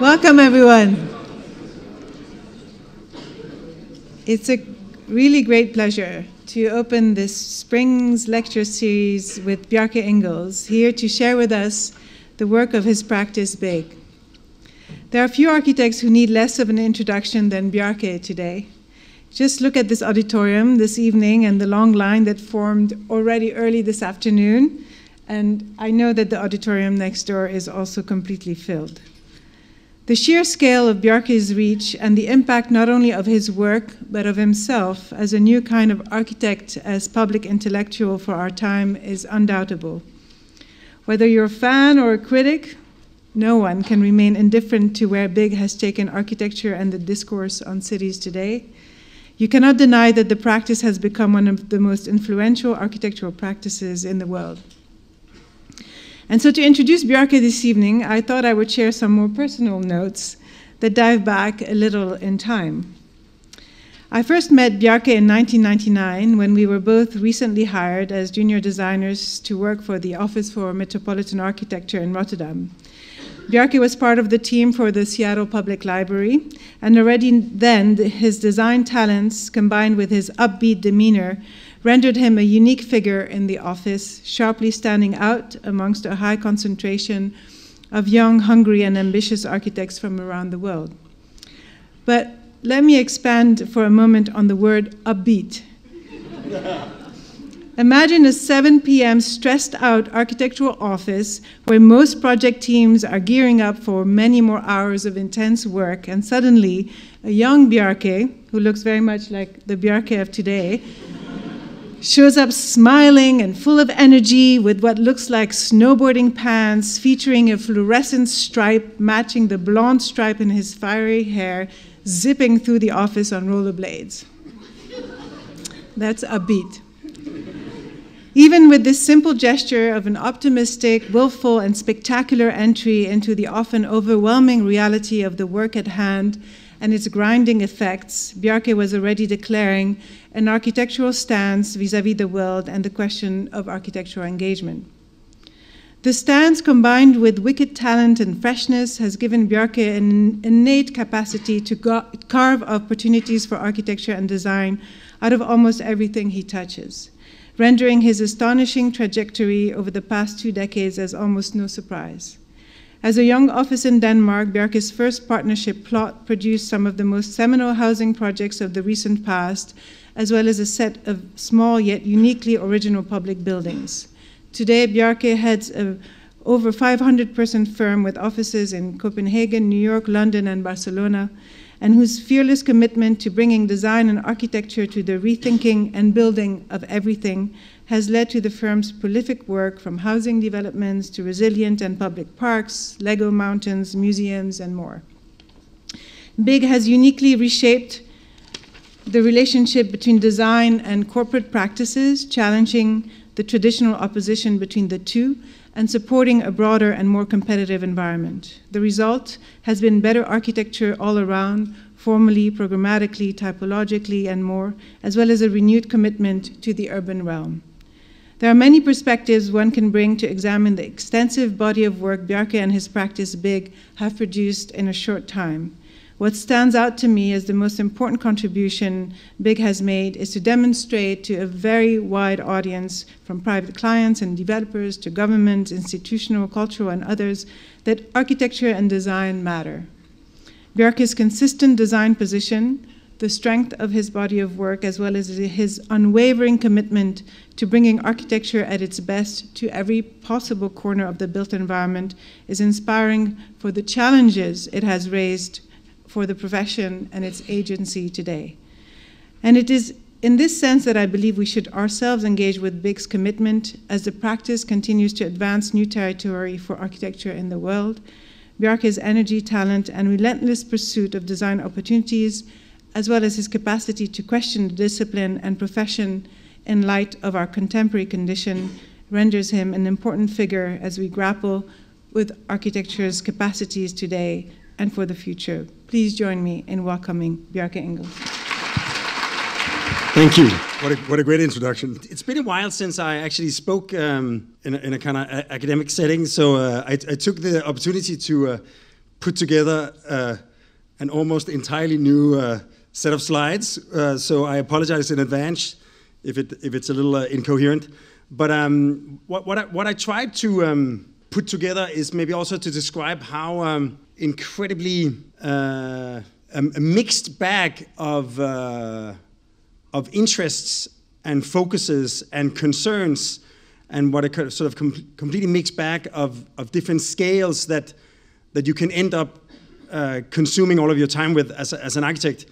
Welcome, everyone. It's a really great pleasure to open this spring's lecture series with Bjarke Ingels, here to share with us the work of his practice, Big. There are few architects who need less of an introduction than Bjarke today. Just look at this auditorium this evening and the long line that formed already early this afternoon. And I know that the auditorium next door is also completely filled. The sheer scale of Bjarke's reach and the impact not only of his work, but of himself as a new kind of architect, as public intellectual for our time, is undoubtable. Whether you're a fan or a critic, no one can remain indifferent to where Big has taken architecture and the discourse on cities today. You cannot deny that the practice has become one of the most influential architectural practices in the world. And so to introduce Bjarke this evening, I thought I would share some more personal notes that dive back a little in time. I first met Bjarke in 1999 when we were both recently hired as junior designers to work for the Office for Metropolitan Architecture in Rotterdam. Bjarke was part of the team for the Seattle Public Library, and already then his design talents combined with his upbeat demeanor rendered him a unique figure in the office, sharply standing out amongst a high concentration of young, hungry, and ambitious architects from around the world. But let me expand for a moment on the word upbeat. Imagine a 7 p.m. stressed out architectural office where most project teams are gearing up for many more hours of intense work, and suddenly a young Bjarke, who looks very much like the Bjarke of today, shows up smiling and full of energy with what looks like snowboarding pants featuring a fluorescent stripe matching the blonde stripe in his fiery hair, zipping through the office on rollerblades. That's a beat. Even with this simple gesture of an optimistic, willful, and spectacular entry into the often overwhelming reality of the work at hand and its grinding effects, Bjarke was already declaring an architectural stance vis a vis the world and the question of architectural engagement. The stance, combined with wicked talent and freshness, has given Bjarke an innate capacity to carve opportunities for architecture and design out of almost everything he touches, rendering his astonishing trajectory over the past two decades as almost no surprise. As a young office in Denmark, Bjarke's first partnership PLOT produced some of the most seminal housing projects of the recent past, as well as a set of small yet uniquely original public buildings. Today, Bjarke heads a over 500 person firm with offices in Copenhagen, New York, London, and Barcelona, and whose fearless commitment to bringing design and architecture to the rethinking and building of everything has led to the firm's prolific work from housing developments to resilient and public parks, Lego mountains, museums, and more. Big has uniquely reshaped the relationship between design and corporate practices, challenging the traditional opposition between the two and supporting a broader and more competitive environment. The result has been better architecture all around, formally, programmatically, typologically, and more, as well as a renewed commitment to the urban realm. There are many perspectives one can bring to examine the extensive body of work Bjarke and his practice BIG have produced in a short time. What stands out to me as the most important contribution BIG has made is to demonstrate to a very wide audience, from private clients and developers to government, institutional, cultural, and others, that architecture and design matter. Bjarke's consistent design position, the strength of his body of work, as well as his unwavering commitment to bringing architecture at its best to every possible corner of the built environment, is inspiring for the challenges it has raised for the profession and its agency today. And it is in this sense that I believe we should ourselves engage with BIG's commitment as the practice continues to advance new territory for architecture in the world. Bjarke's energy, talent, and relentless pursuit of design opportunities as well as his capacity to question the discipline and profession in light of our contemporary condition, renders him an important figure as we grapple with architecture's capacities today and for the future. Please join me in welcoming Bjarke Ingels. Thank you. What a, what a great introduction. It's been a while since I actually spoke um, in a, in a kind of academic setting, so uh, I, I, took the opportunity to uh, put together uh, an almost entirely new uh, set of slides. Uh, so I apologize in advance if, it, if it's a little uh, incoherent. But um, what, what, I, what I tried to um, put together is maybe also to describe how um, incredibly uh, a, mixed bag of, uh, of interests and focuses and concerns and what a sort of com completely mixed bag of, of different scales that, that you can end up uh, consuming all of your time with as, a, as an architect.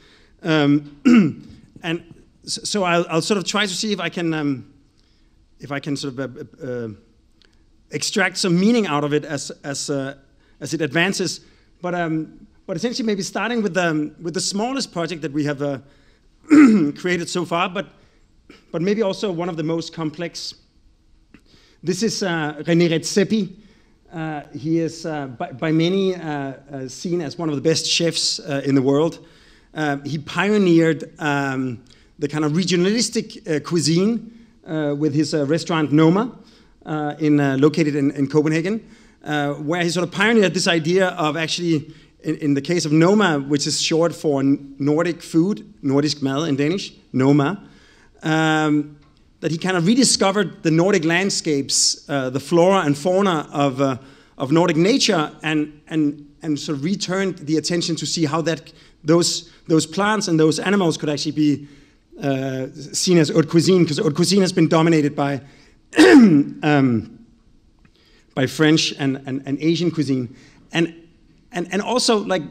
Um, and so I'll, I'll, sort of try to see if I can, um, if I can sort of uh, uh, extract some meaning out of it as, as, uh, as it advances. But, um, but essentially maybe starting with the, um, with the smallest project that we have uh, created so far, but, but maybe also one of the most complex this is uh, René Redzepi. Uh, he is uh, by, by, many uh, seen as one of the best chefs in the world. He pioneered um, the kind of regionalistic cuisine with his restaurant Noma, in, located in, in Copenhagen, where he sort of pioneered this idea of actually, in, in, the case of Noma, which is short for Nordic food, Nordisk mad in Danish, Noma, um, that he kind of rediscovered the Nordic landscapes, uh, the flora and fauna of, uh, of Nordic nature, and, and, and sort of returned the attention to see how that, those, those plants and those animals could actually be uh, seen as haute cuisine, because haute cuisine has been dominated by, um, by French and, and, and Asian cuisine. And, and, and also, like,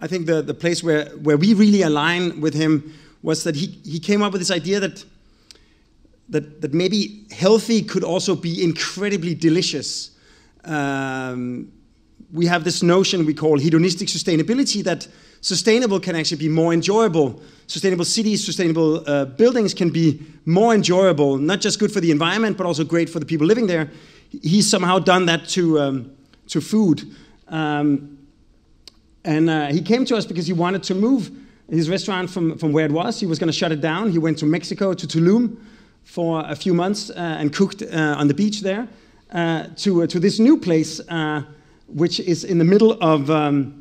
I think the, the place where, where we really align with him was that he, he came up with this idea that that, that maybe healthy could also be incredibly delicious. Um, we have this notion we call hedonistic sustainability that sustainable can actually be more enjoyable. Sustainable cities, sustainable uh, buildings can be more enjoyable, not just good for the environment, but also great for the people living there. He's somehow done that to, um, to food. Um, and uh, he came to us because he wanted to move his restaurant from, from where it was. He was going to shut it down. He went to Mexico, to Tulum, for a few months uh, and cooked uh, on the beach there uh, to, to this new place, which is in the middle of um,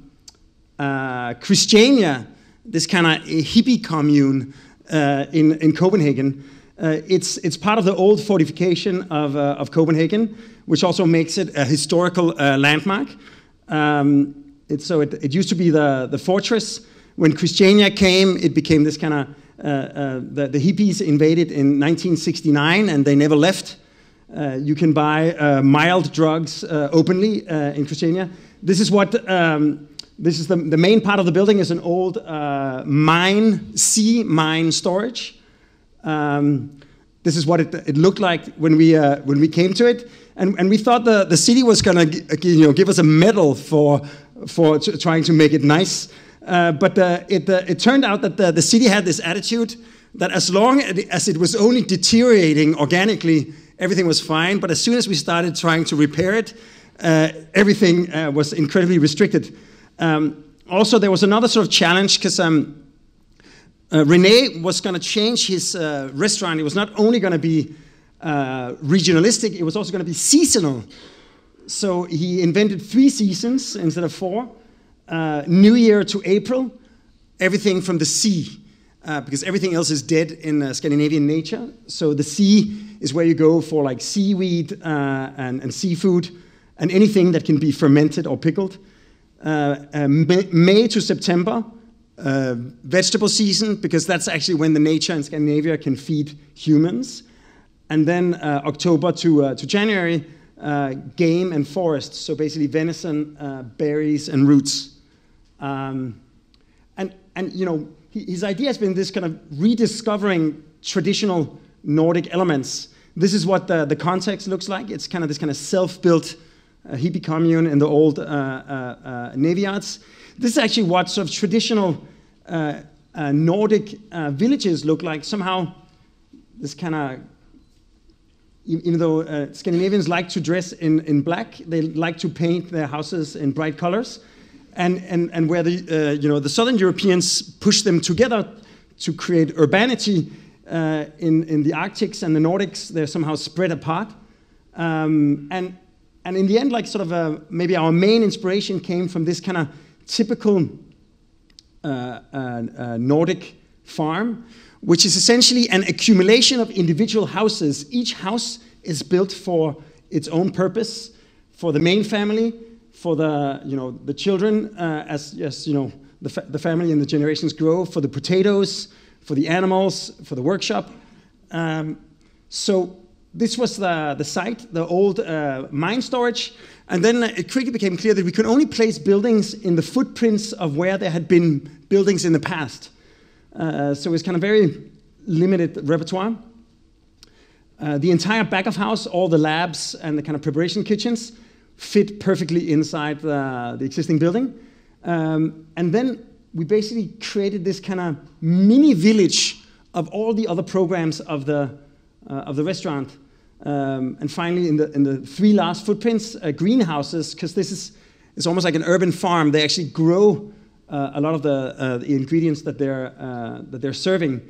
Christiania, this kind of hippie commune in, in Copenhagen. Uh, it's, it's part of the old fortification of, uh, of Copenhagen, which also makes it a historical uh, landmark. Um, it, so it, it, used to be the, the fortress. When Christiania came, it became this kind of uh, uh, the, the, hippies invaded in 1969 and they never left. Uh, you can buy mild drugs openly in Christiania. This is what um, this is the, the main part of the building is an old mine, sea mine storage. Um, this is what it, it, looked like when we, uh, when we came to it. And, and we thought the, the city was going to you know, give us a medal for, for trying to make it nice. Uh, but uh, it, uh, it turned out that the, the city had this attitude that as long as it was only deteriorating organically, everything was fine. But as soon as we started trying to repair it, uh, everything uh, was incredibly restricted. Um, also, there was another sort of challenge because um, Rene was going to change his restaurant. It was not only going to be regionalistic, it was also going to be seasonal. So he invented three seasons instead of four uh, New Year to April, everything from the sea, uh, because everything else is dead in uh, Scandinavian nature. So the sea is where you go for like seaweed uh, and, and, seafood and anything that can be fermented or pickled. Uh, uh, May, May, to September, vegetable season, because that's actually when the nature in Scandinavia can feed humans. And then October to, to January, game and forests, so basically venison, berries, and roots. Um, and, and, you know, his idea has been this kind of rediscovering traditional Nordic elements. This is what the, the context looks like. It's kind of this kind of self-built uh, hippie commune in the old uh, uh, uh Navy Yards. This is actually what sort of traditional uh, uh, Nordic villages look like. Somehow, this kind of even though uh, Scandinavians like to dress in, in black, they like to paint their houses in bright colors and, and, and where the, uh, you know, the Southern Europeans push them together to create urbanity uh, in, in the Arctics and the Nordics, they're somehow spread apart. Um, and, and in the end, like sort of uh, maybe our main inspiration came from this kind of typical uh, uh, uh, Nordic farm, which is essentially an accumulation of individual houses. Each house is built for its own purpose, for the main family, for the you know the children uh, as as you know the, fa the family and the generations grow, for the potatoes, for the animals, for the workshop. Um, so this was the, the site, the old uh, mine storage. And then it quickly became clear that we could only place buildings in the footprints of where there had been buildings in the past. Uh, so it's kind of very limited repertoire. Uh, the entire back of house, all the labs and the kind of preparation kitchens, fit perfectly inside the, the existing building. Um, and then we basically created this kind of mini village of all the other programs of the, of the restaurant. Um, and finally, in the, in the three last footprints, uh, greenhouses, because this is it's almost like an urban farm. They actually grow uh, a lot of the, uh, the ingredients that they're, uh, that they're serving.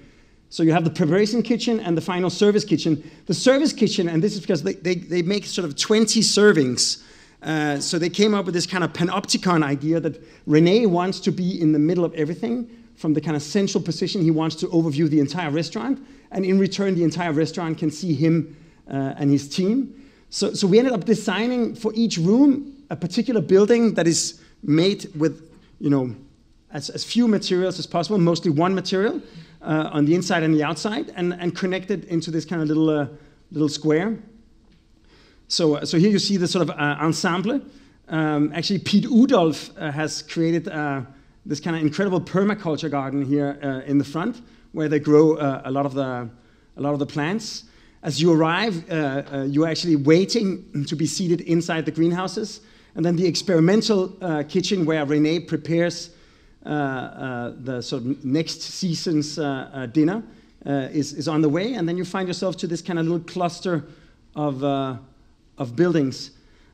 So you have the preparation kitchen and the final service kitchen. The service kitchen, and this is because they, they, they make sort of 20 servings. Uh, so they came up with this kind of panopticon idea that Rene wants to be in the middle of everything from the kind of central position. He wants to overview the entire restaurant, and in return, the entire restaurant can see him uh, and his team. So, so we ended up designing for each room a particular building that is made with, you know, as, as few materials as possible, mostly one material uh, on the inside and the outside, and, and connected into this kind of little, uh, little square. So, uh, so here you see the sort of uh, ensemble. Um, actually, Piet Oudolf uh, has created this kind of incredible permaculture garden here in the front, where they grow a lot of the a lot of the plants. As you arrive, uh, uh, you're actually waiting to be seated inside the greenhouses. And then the experimental uh, kitchen where Rene prepares the sort of next season's dinner is, is on the way. And then you find yourself to this kind of little cluster of, of buildings.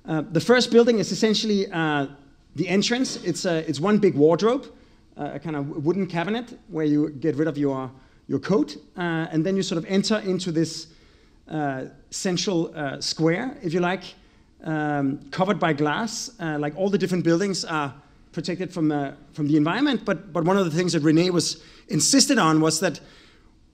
Uh, the first building is essentially uh, the entrance. It's, a, it's one big wardrobe, uh, a kind of wooden cabinet where you get rid of your, your coat, and then you sort of enter into this uh, central uh, square, if you like, um, covered by glass. Uh, like all the different buildings are protected from, from the environment. But, but one of the things that Rene was insisted on was that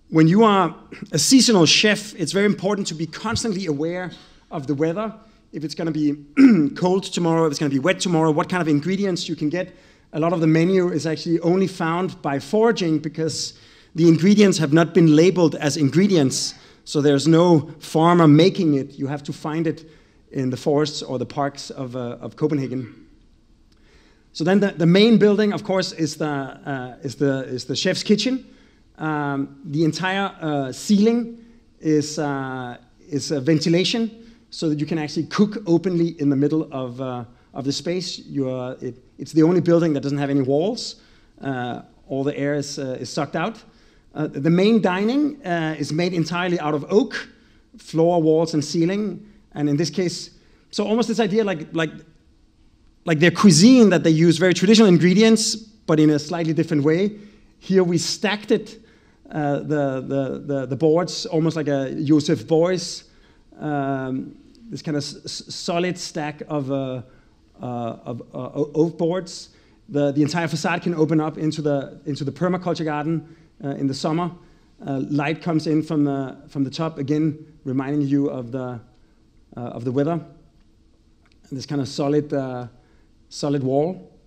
when you are a seasonal chef, it's very important to be constantly aware of the weather. If it's going to be cold tomorrow, if it's going to be wet tomorrow, what kind of ingredients you can get. A lot of the menu is actually only found by foraging because the ingredients have not been labeled as ingredients. So there's no farmer making it. You have to find it in the forests or the parks of, uh, of Copenhagen. So then the, the main building, of course, is the, uh, is the, is the chef's kitchen. Um, the entire uh, ceiling is, uh, is ventilation so that you can actually cook openly in the middle of, uh, of the space. You, It, it's the only building that doesn't have any walls. Uh, all the air is, is sucked out. Uh, the main dining uh, is made entirely out of oak, floor, walls, and ceiling. And in this case, so almost this idea like, like, like their cuisine that they use very traditional ingredients, but in a slightly different way. Here we stacked it, uh, the, the, the, the, boards, almost like a Joseph Beuys, um, this kind of solid stack of, uh, uh, of uh, oak boards. The, the entire facade can open up into the, into the permaculture garden uh, in the summer. Uh, light comes in from the, from the top, again, reminding you of the, uh, of the weather. This kind of solid, solid wall.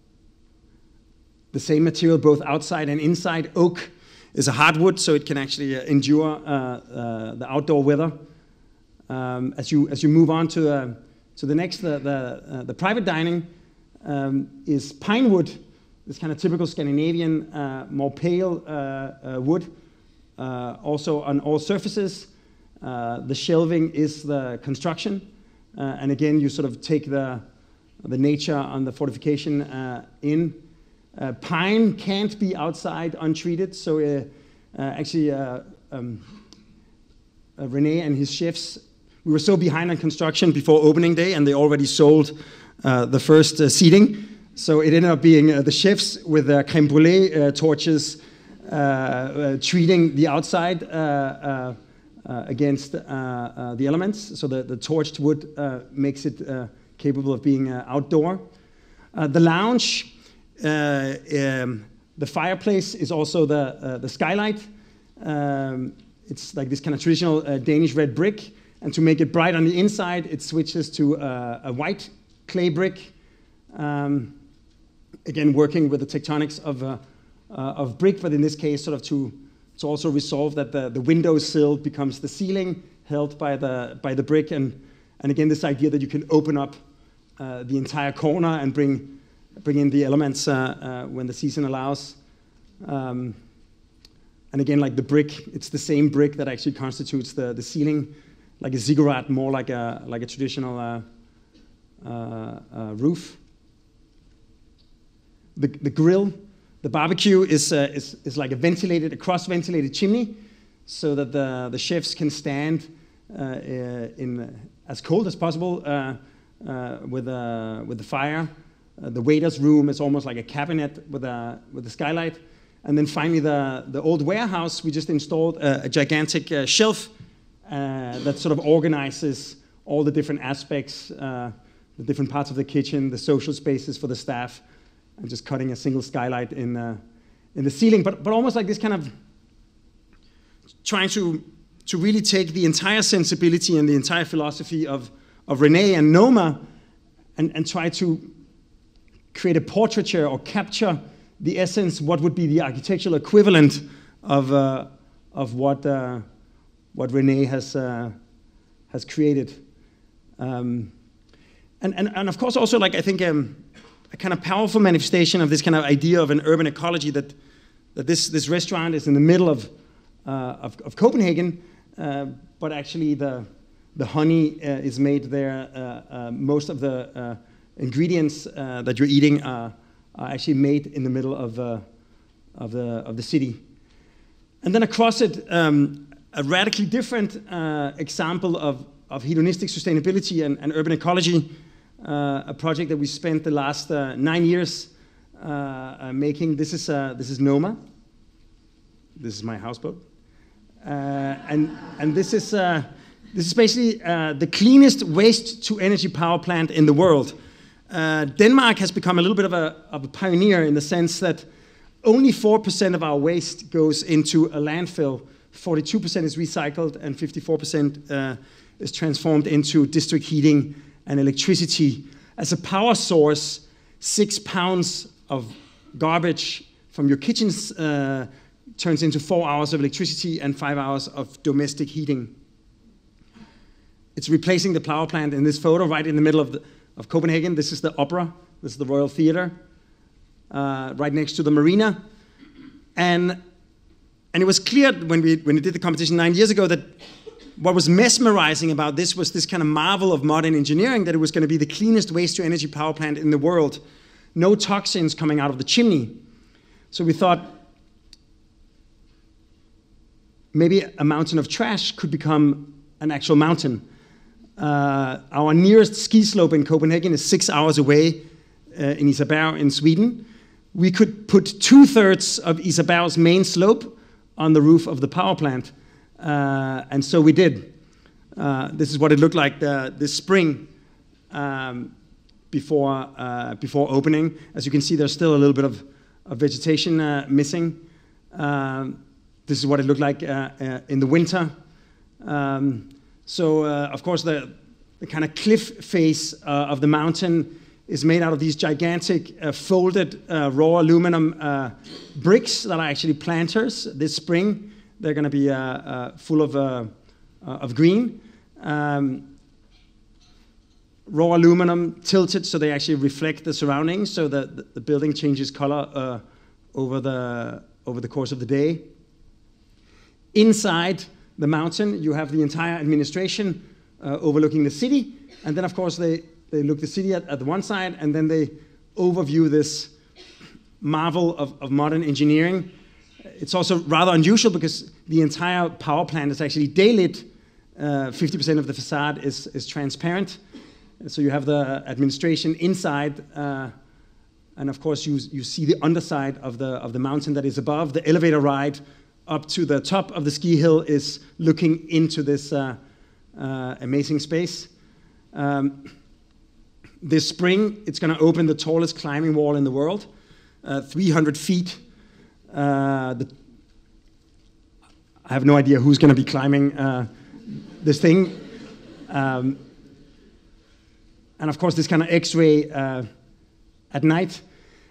The same material both outside and inside. Oak is a hardwood, so it can actually endure the outdoor weather. Um, as, you, as you move on to, uh, to the next, the, the, uh, the private dining um, is pine wood this kind of typical Scandinavian, uh, more pale uh, uh, wood, uh, also on all surfaces. The shelving is the construction. And again, you sort of take the, the nature on the fortification in. pine can't be outside untreated, so actually, um, Rene and his chefs, we were so behind on construction before opening day, and they already sold the first seating. So it ended up being uh, the chefs with their creme brulee uh, torches uh, uh treating the outside uh, against the elements. So the, the torched wood makes it capable of being outdoor. the lounge, um, the fireplace is also the, the skylight. Um, it's like this kind of traditional Danish red brick. And to make it bright on the inside, it switches to a white clay brick. Um, again, working with the tectonics of, uh, uh, of brick, but in this case, sort of to, to also resolve that the, the window sill becomes the ceiling held by the, by the brick. And, and again, this idea that you can open up uh, the entire corner and bring, bring in the elements uh, uh, when the season allows. Um, and again, like the brick, it's the same brick that actually constitutes the, the ceiling, like a ziggurat, more like a, like a traditional uh, roof the, the grill, the barbecue is, uh, is, is like a ventilated, a cross-ventilated chimney so that the, the chefs can stand uh, uh in uh, as cold as possible uh, uh, with, with the fire. the waiter's room is almost like a cabinet with a, with a skylight. And then finally, the, the old warehouse, we just installed a, a gigantic shelf that sort of organizes all the different aspects, the different parts of the kitchen, the social spaces for the staff, and just cutting a single skylight in, uh, in the ceiling, but, but almost like this kind of trying to, to really take the entire sensibility and the entire philosophy of, of Rene and Noma and, and try to create a portraiture or capture the essence, what would be the architectural equivalent of, uh, of what, uh, what René has, uh, has created. Um, and, and, and of course, also, like I think um, a kind of powerful manifestation of this kind of idea of an urban ecology that, that this, this restaurant is in the middle of, uh, of, of, Copenhagen, uh, but actually the, the honey uh, is made there. Uh, uh, most of the ingredients that you're eating are, are, actually made in the middle of, of, the, of the city. And then across it, um, a radically different example of, of hedonistic sustainability and, and urban ecology uh, a project that we spent the last uh, nine years uh, making. This is, this is Noma. This is my houseboat. and, and this is, this is basically the cleanest waste to energy power plant in the world. Uh, Denmark has become a little bit of a, of a pioneer in the sense that only 4% of our waste goes into a landfill, 42% is recycled, and 54% uh, is transformed into district heating and electricity. As a power source, six pounds of garbage from your kitchen uh, turns into four hours of electricity and five hours of domestic heating. It's replacing the power plant in this photo right in the middle of, the, of Copenhagen. This is the opera, this is the Royal Theatre, uh, right next to the marina. And, and it was clear when we, when we did the competition nine years ago that what was mesmerizing about this was this kind of marvel of modern engineering that it was going to be the cleanest waste to energy power plant in the world. No toxins coming out of the chimney. So we thought maybe a mountain of trash could become an actual mountain. Uh, our nearest ski slope in Copenhagen is six hours away uh, in Isaberg in Sweden. We could put two thirds of Isaberg's main slope on the roof of the power plant uh, and so we did. Uh, this is what it looked like the, this spring um, before, uh, before opening. As you can see, there's still a little bit of, of vegetation uh, missing. Um, this is what it looked like uh, uh, in the winter. Um, so, of course, the, the kind of cliff face of the mountain is made out of these gigantic folded raw aluminum bricks that are actually planters this spring. They're going to be uh, uh, full of, uh, of green. Um, raw aluminum tilted so they actually reflect the surroundings so that the building changes color over, the, over the course of the day. Inside the mountain, you have the entire administration uh, overlooking the city. And then, of course, they, they look the city at, at one side, and then they overview this marvel of, of modern engineering it's also rather unusual because the entire power plant is actually daylit. 50% uh, of the facade is, is transparent. So you have the administration inside, uh, and of course you, you see the underside of the, of the mountain that is above. The elevator ride up to the top of the ski hill is looking into this uh, uh amazing space. Um, this spring, it's going to open the tallest climbing wall in the world, uh, 300 feet. Uh, the, I have no idea who's going to be climbing uh, this thing. Um, and of course, this kind of X-ray uh, at night.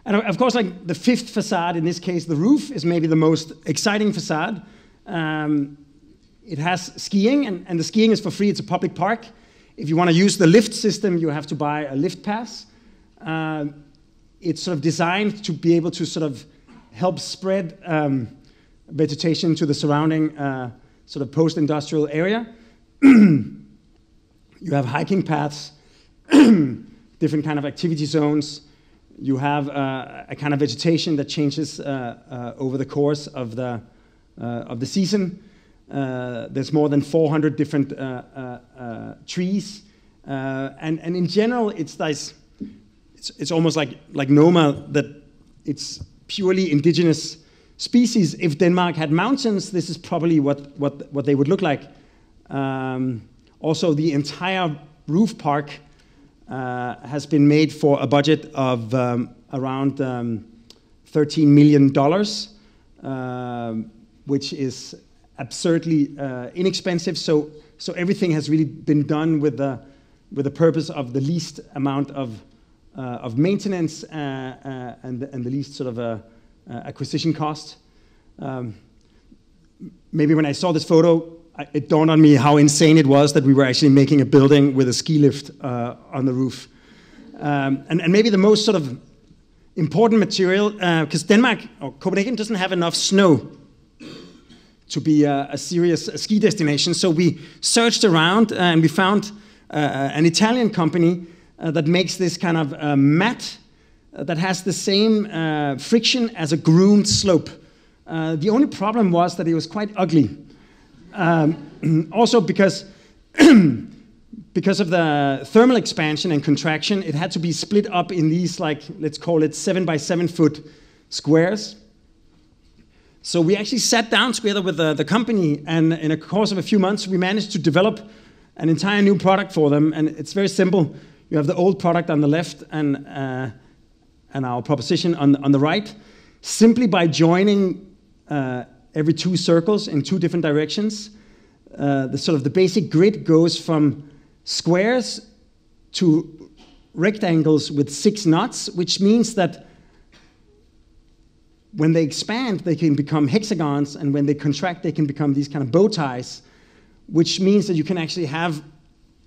And of course, like the fifth facade, in this case, the roof is maybe the most exciting facade. Um, it has skiing, and, and the skiing is for free. It's a public park. If you want to use the lift system, you have to buy a lift pass. Uh, it's sort of designed to be able to sort of help spread um, vegetation to the surrounding uh, sort of post-industrial area. you have hiking paths, different kind of activity zones. You have uh, a kind of vegetation that changes uh, uh, over the course of the, uh, of the season. Uh, there's more than 400 different uh, uh, uh trees. And, and in general, it's, it's, it's almost like, like Noma that it's purely indigenous species. If Denmark had mountains, this is probably what, what, what they would look like. Um, also, the entire roof park uh, has been made for a budget of um, around um, $13 million, uh, which is absurdly uh, inexpensive. So, so everything has really been done with the, with the purpose of the least amount of, uh, of maintenance uh, uh, and, the, and the least sort of uh, acquisition cost. Um, maybe when I saw this photo, it dawned on me how insane it was that we were actually making a building with a ski lift on the roof. Um, and, and maybe the most sort of important material, because Denmark or Copenhagen doesn't have enough snow to be a, a serious ski destination. So we searched around uh, and we found uh, an Italian company uh, that makes this kind of uh, mat uh, that has the same uh, friction as a groomed slope. the only problem was that it was quite ugly. Um, also because because of the thermal expansion and contraction, it had to be split up in these, like, let's call it seven by seven foot squares. So we actually sat down together with the, the company, and in a course of a few months, we managed to develop an entire new product for them. And it's very simple. You have the old product on the left and, uh, and our proposition on, on the right. Simply by joining uh, every two circles in two different directions, uh, the sort of the basic grid goes from squares to rectangles with six knots, which means that when they expand, they can become hexagons, and when they contract, they can become these kind of bow ties, which means that you can actually have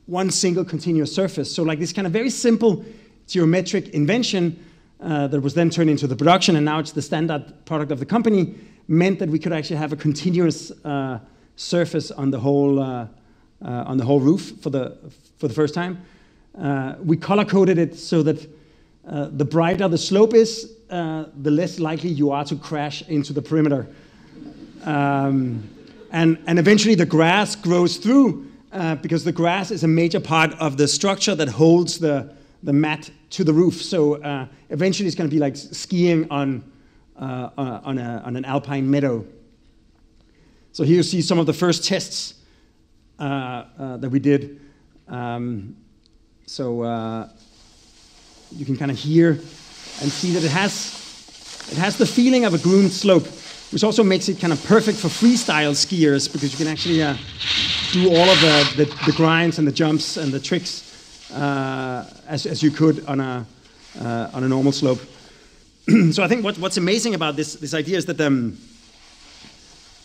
one single continuous surface. So, like this kind of very simple geometric invention uh, that was then turned into the production, and now it's the standard product of the company, meant that we could actually have a continuous uh, surface on the whole uh, uh on the whole roof for the for the first time. Uh, we color coded it so that uh, the brighter the slope is, uh, the less likely you are to crash into the perimeter. Um, and, and eventually the grass grows through uh, because the grass is a major part of the structure that holds the, the mat to the roof. So uh, eventually it's going to be like skiing on, uh, on, a, on an alpine meadow. So here you see some of the first tests that we did. Um, so you can kind of hear and see that it has, it has the feeling of a groomed slope, which also makes it kind of perfect for freestyle skiers because you can actually uh, do all of the, the, the, grinds and the jumps and the tricks uh, as, as you could on a, uh, on a normal slope. so I think what, what's amazing about this, this idea is that um,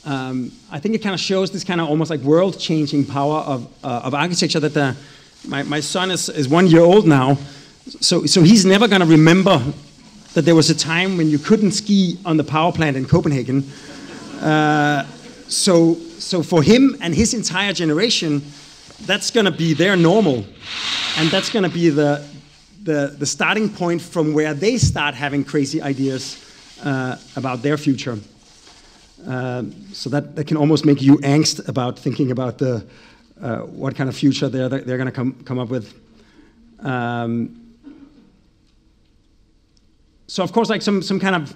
um, I think it kind of shows this kind of almost like world-changing power of, uh, of architecture that the, my, my son is, is one year old now, so, so he's never going to remember that there was a time when you couldn't ski on the power plant in Copenhagen. Uh, so, so for him and his entire generation, that's going to be their normal. And that's going to be the, the, the starting point from where they start having crazy ideas uh, about their future. Uh, so that, that can almost make you angst about thinking about the, uh, what kind of future they're, they're going to come, come up with. Um, so of course, like some, some kind of,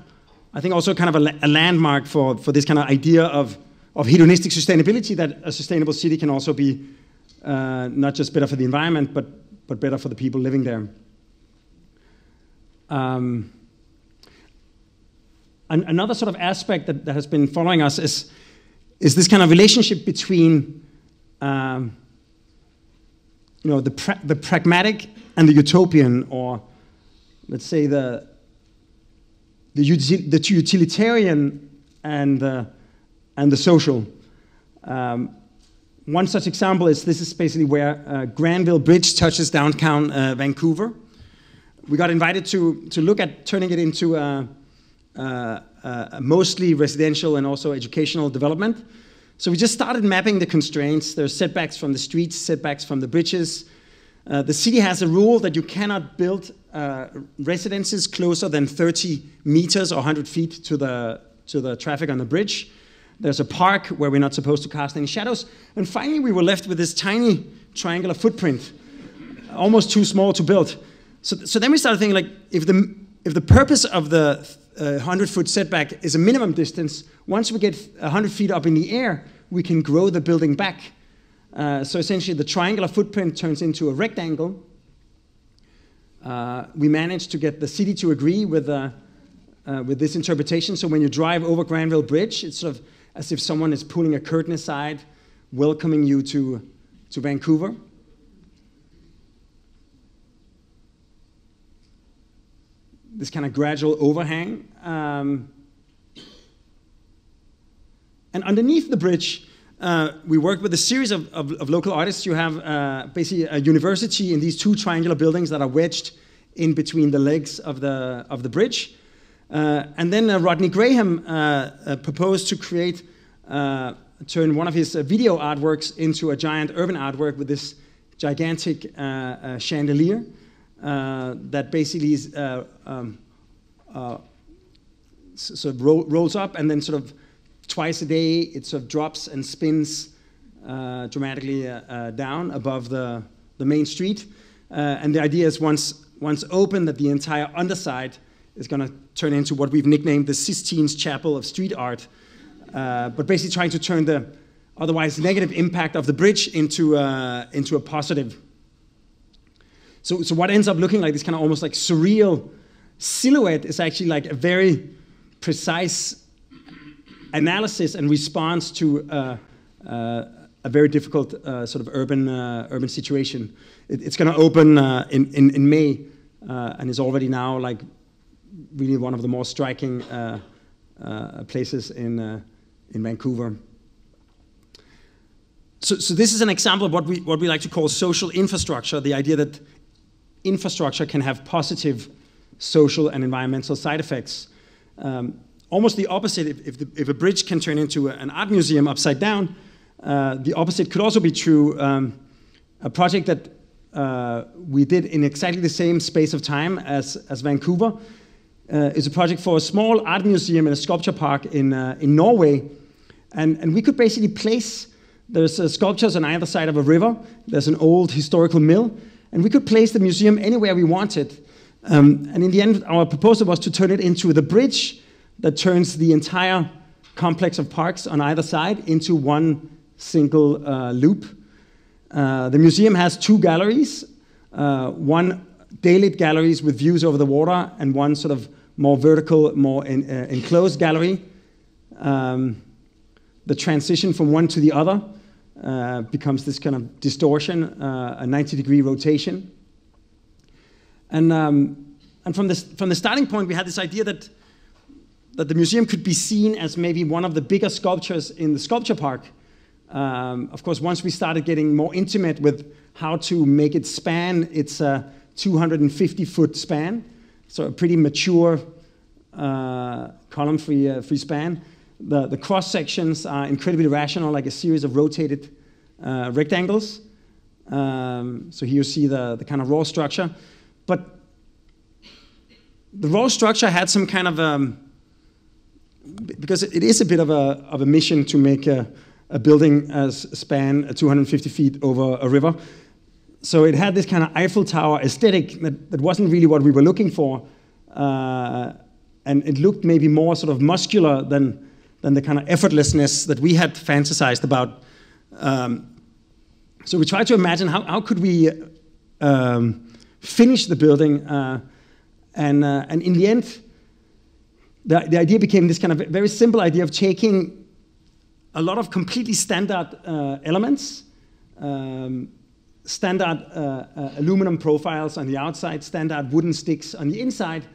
I think also kind of a, a landmark for, for this kind of idea of, of hedonistic sustainability, that a sustainable city can also be uh, not just better for the environment, but, but better for the people living there. Um, an, another sort of aspect that, that has been following us is, is this kind of relationship between um, you know, the, pra the pragmatic and the utopian, or let's say the, the, the utilitarian and the, and the social. Um, one such example is this is basically where uh, Granville Bridge touches downtown uh, Vancouver. We got invited to, to look at turning it into a, a, a mostly residential and also educational development. So we just started mapping the constraints. There's setbacks from the streets, setbacks from the bridges. Uh, the city has a rule that you cannot build uh, residences closer than 30 meters or 100 feet to the, to the traffic on the bridge. There's a park where we're not supposed to cast any shadows. And finally, we were left with this tiny triangular footprint, almost too small to build. So, so then we started thinking, like, if the, if the purpose of the uh, 100 foot setback is a minimum distance, once we get 100 feet up in the air, we can grow the building back. Uh, so essentially, the triangular footprint turns into a rectangle. Uh, we managed to get the city to agree with, uh, uh, with this interpretation. So when you drive over Granville Bridge, it's sort of as if someone is pulling a curtain aside, welcoming you to, to Vancouver. This kind of gradual overhang. Um, and underneath the bridge, uh, we worked with a series of, of, of local artists. You have uh, basically a university in these two triangular buildings that are wedged in between the legs of the, of the bridge. Uh, and then uh, Rodney Graham uh, uh, proposed to create, turn one of his video artworks into a giant urban artwork with this gigantic chandelier that basically is, um, sort of ro rolls up and then sort of twice a day it sort of drops and spins uh, dramatically uh, uh, down above the, the main street. and the idea is once, once open that the entire underside is going to turn into what we've nicknamed the Sistines Chapel of Street Art, uh, but basically trying to turn the otherwise negative impact of the bridge into, uh, into a positive. So, so what ends up looking like this kind of almost like surreal silhouette is actually like a very precise analysis and response to uh, uh a very difficult uh, sort of urban, uh, urban situation. It, it's going to open in, in, in, May and is already now like really one of the more striking uh, uh, places in, uh, in Vancouver. So, so this is an example of what we, what we like to call social infrastructure, the idea that infrastructure can have positive social and environmental side effects. Um, almost the opposite, if, if, the, if, a bridge can turn into an art museum upside down, uh, the opposite could also be true. Um, a project that uh, we did in exactly the same space of time as, as Vancouver uh, is a project for a small art museum and a sculpture park in, uh, in Norway. And, and we could basically place, there's uh, sculptures on either side of a river, there's an old historical mill, and we could place the museum anywhere we wanted. Um, and in the end, our proposal was to turn it into the bridge that turns the entire complex of parks on either side into one single uh, loop. Uh, the museum has two galleries, uh, one daylit galleries with views over the water and one sort of more vertical, more in, uh, enclosed gallery. Um, the transition from one to the other uh, becomes this kind of distortion, uh, a 90 degree rotation. And, um, and from, this, from the starting point, we had this idea that, that the museum could be seen as maybe one of the bigger sculptures in the sculpture park. Um, of course, once we started getting more intimate with how to make it span its a 250 foot span, so a pretty mature uh, column free, uh, free span. The, the cross sections are incredibly rational, like a series of rotated uh, rectangles. Um, so here you see the, the kind of raw structure. But the raw structure had some kind of, um, because it is a bit of a, of a mission to make a, a building span 250 feet over a river so it had this kind of Eiffel Tower aesthetic that, that wasn't really what we were looking for. Uh, and it looked maybe more sort of muscular than, than the kind of effortlessness that we had fantasized about. Um, so we tried to imagine how, how could we um, finish the building uh, And, uh, and in the end, the, the idea became this kind of very simple idea of taking a lot of completely standard uh, elements, um, standard uh, uh, aluminum profiles on the outside, standard wooden sticks on the inside,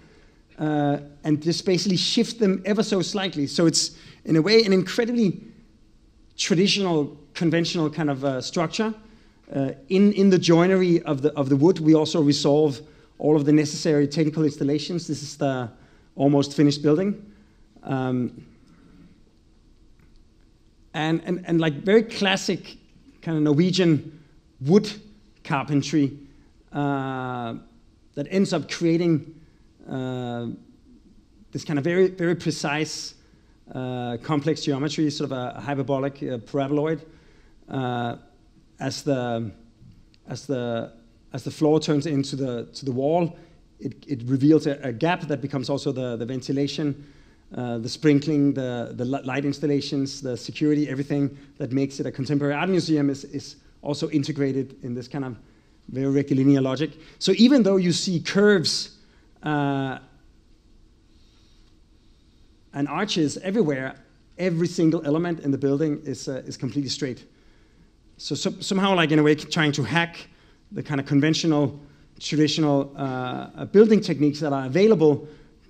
uh, and just basically shift them ever so slightly. So it's, in a way, an incredibly traditional, conventional kind of uh, structure. Uh, in, in the joinery of the, of the wood, we also resolve all of the necessary technical installations. This is the almost finished building. Um, and, and, and like very classic kind of Norwegian wood carpentry uh, that ends up creating uh, this kind of very, very precise uh, complex geometry, sort of a hyperbolic uh, paraboloid, uh, as the as the as the floor turns into the to the wall, it, it reveals a, a gap that becomes also the, the ventilation, uh, the sprinkling, the, the light installations, the security, everything that makes it a contemporary art museum is, is also integrated in this kind of very rectilinear logic. So even though you see curves uh, and arches everywhere, every single element in the building is, uh, is completely straight. So, so, somehow, like in a way, trying to hack the kind of conventional, traditional uh, building techniques that are available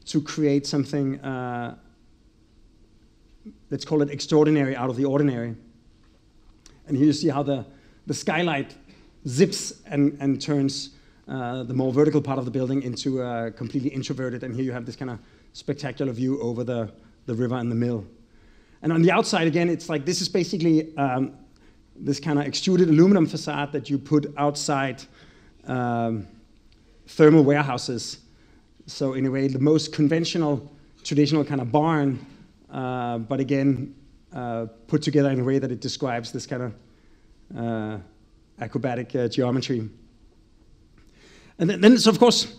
to create something, uh, let's call it extraordinary out of the ordinary. And here you see how the, the skylight zips and, and turns uh, the more vertical part of the building into uh, completely introverted. And here you have this kind of spectacular view over the, the river and the mill. And on the outside, again, it's like this is basically um, this kind of extruded aluminum facade that you put outside um, thermal warehouses. So, in a way, the most conventional, traditional kind of barn, uh, but again, uh, put together in a way that it describes this kind of uh, acrobatic uh, geometry. And then, then so of course,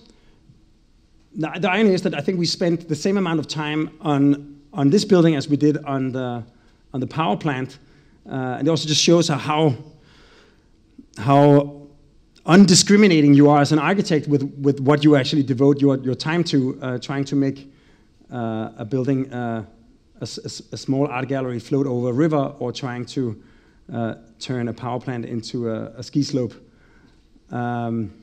the, the irony is that I think we spent the same amount of time on, on this building as we did on the, on the power plant. Uh, and it also just shows how, how undiscriminating you are as an architect with, with what you actually devote your, your time to, uh, trying to make uh, a building, uh, a, a, a, small art gallery float over a river, or trying to uh, turn a power plant into a, a ski slope. Um,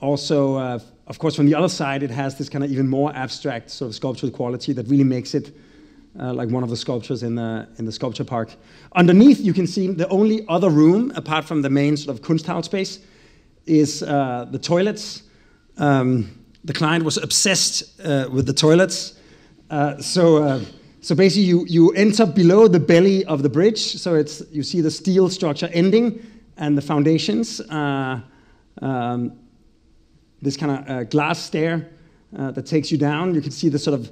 also, uh, of course, from the other side, it has this kind of even more abstract sort of sculptural quality that really makes it uh, like one of the sculptures in the, in the sculpture park. Underneath, you can see the only other room, apart from the main sort of Kunsthal space, is uh, the toilets. Um, the client was obsessed uh, with the toilets. Uh, so, uh, so basically, you, you enter below the belly of the bridge. So it's, you see the steel structure ending and the foundations. Uh, um, this kind of glass stair that takes you down. You can see the sort of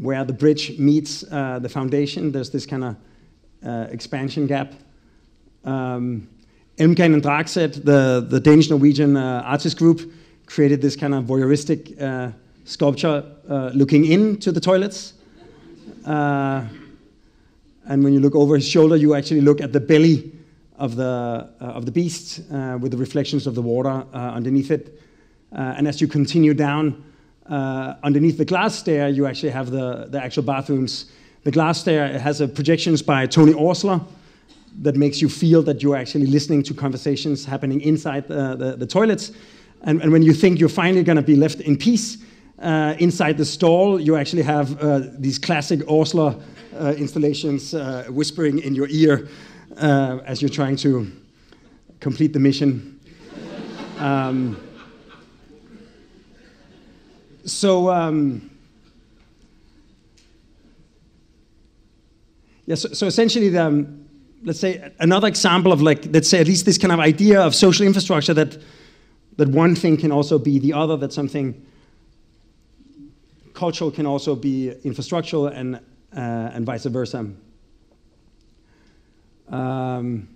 where the bridge meets the foundation. There's this kind of expansion gap. Um, Elmgreen and Dragset, the, the Danish Norwegian uh, artist group, created this kind of voyeuristic uh, sculpture looking into the toilets. and when you look over his shoulder, you actually look at the belly of the, of the beast with the reflections of the water underneath it. Uh, and as you continue down uh, underneath the glass stair, you actually have the, the actual bathrooms. The glass stair has a projections by Tony Oursler that makes you feel that you're actually listening to conversations happening inside the, the, the toilets. And, and, when you think you're finally going to be left in peace, uh, inside the stall, you actually have uh, these classic Oursler uh, installations uh, whispering in your ear as you're trying to complete the mission. Um, so, um, yeah, so, so essentially, the, um, let's say another example of like, let's say at least this kind of idea of social infrastructure that, that one thing can also be the other, that something cultural can also be infrastructural and, uh, and vice versa. Um,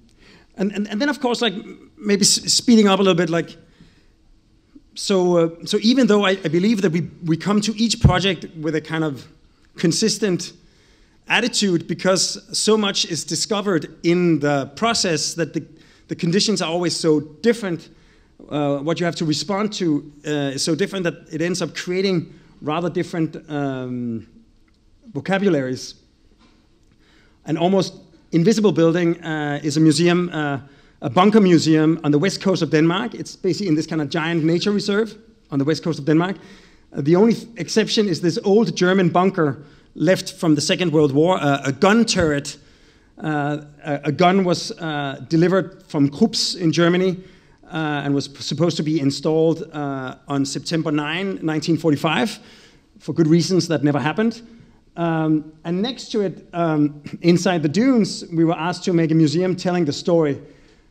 and, and, and then, of course, like maybe speeding up a little bit, like so, uh, so even though I, I, believe that we, we come to each project with a kind of consistent attitude because so much is discovered in the process that the, the conditions are always so different, uh, what you have to respond to uh, is so different that it ends up creating rather different um, vocabularies. An almost invisible building uh, is a museum, uh, a bunker museum on the west coast of Denmark. It's basically in this kind of giant nature reserve on the west coast of Denmark. Uh, the only exception is this old German bunker left from the Second World War, uh, a gun turret. Uh, a, a, gun was uh, delivered from Krupps in Germany and was supposed to be installed on September 9, 1945. For good reasons, that never happened. Um, and next to it, um, inside the dunes, we were asked to make a museum telling the story.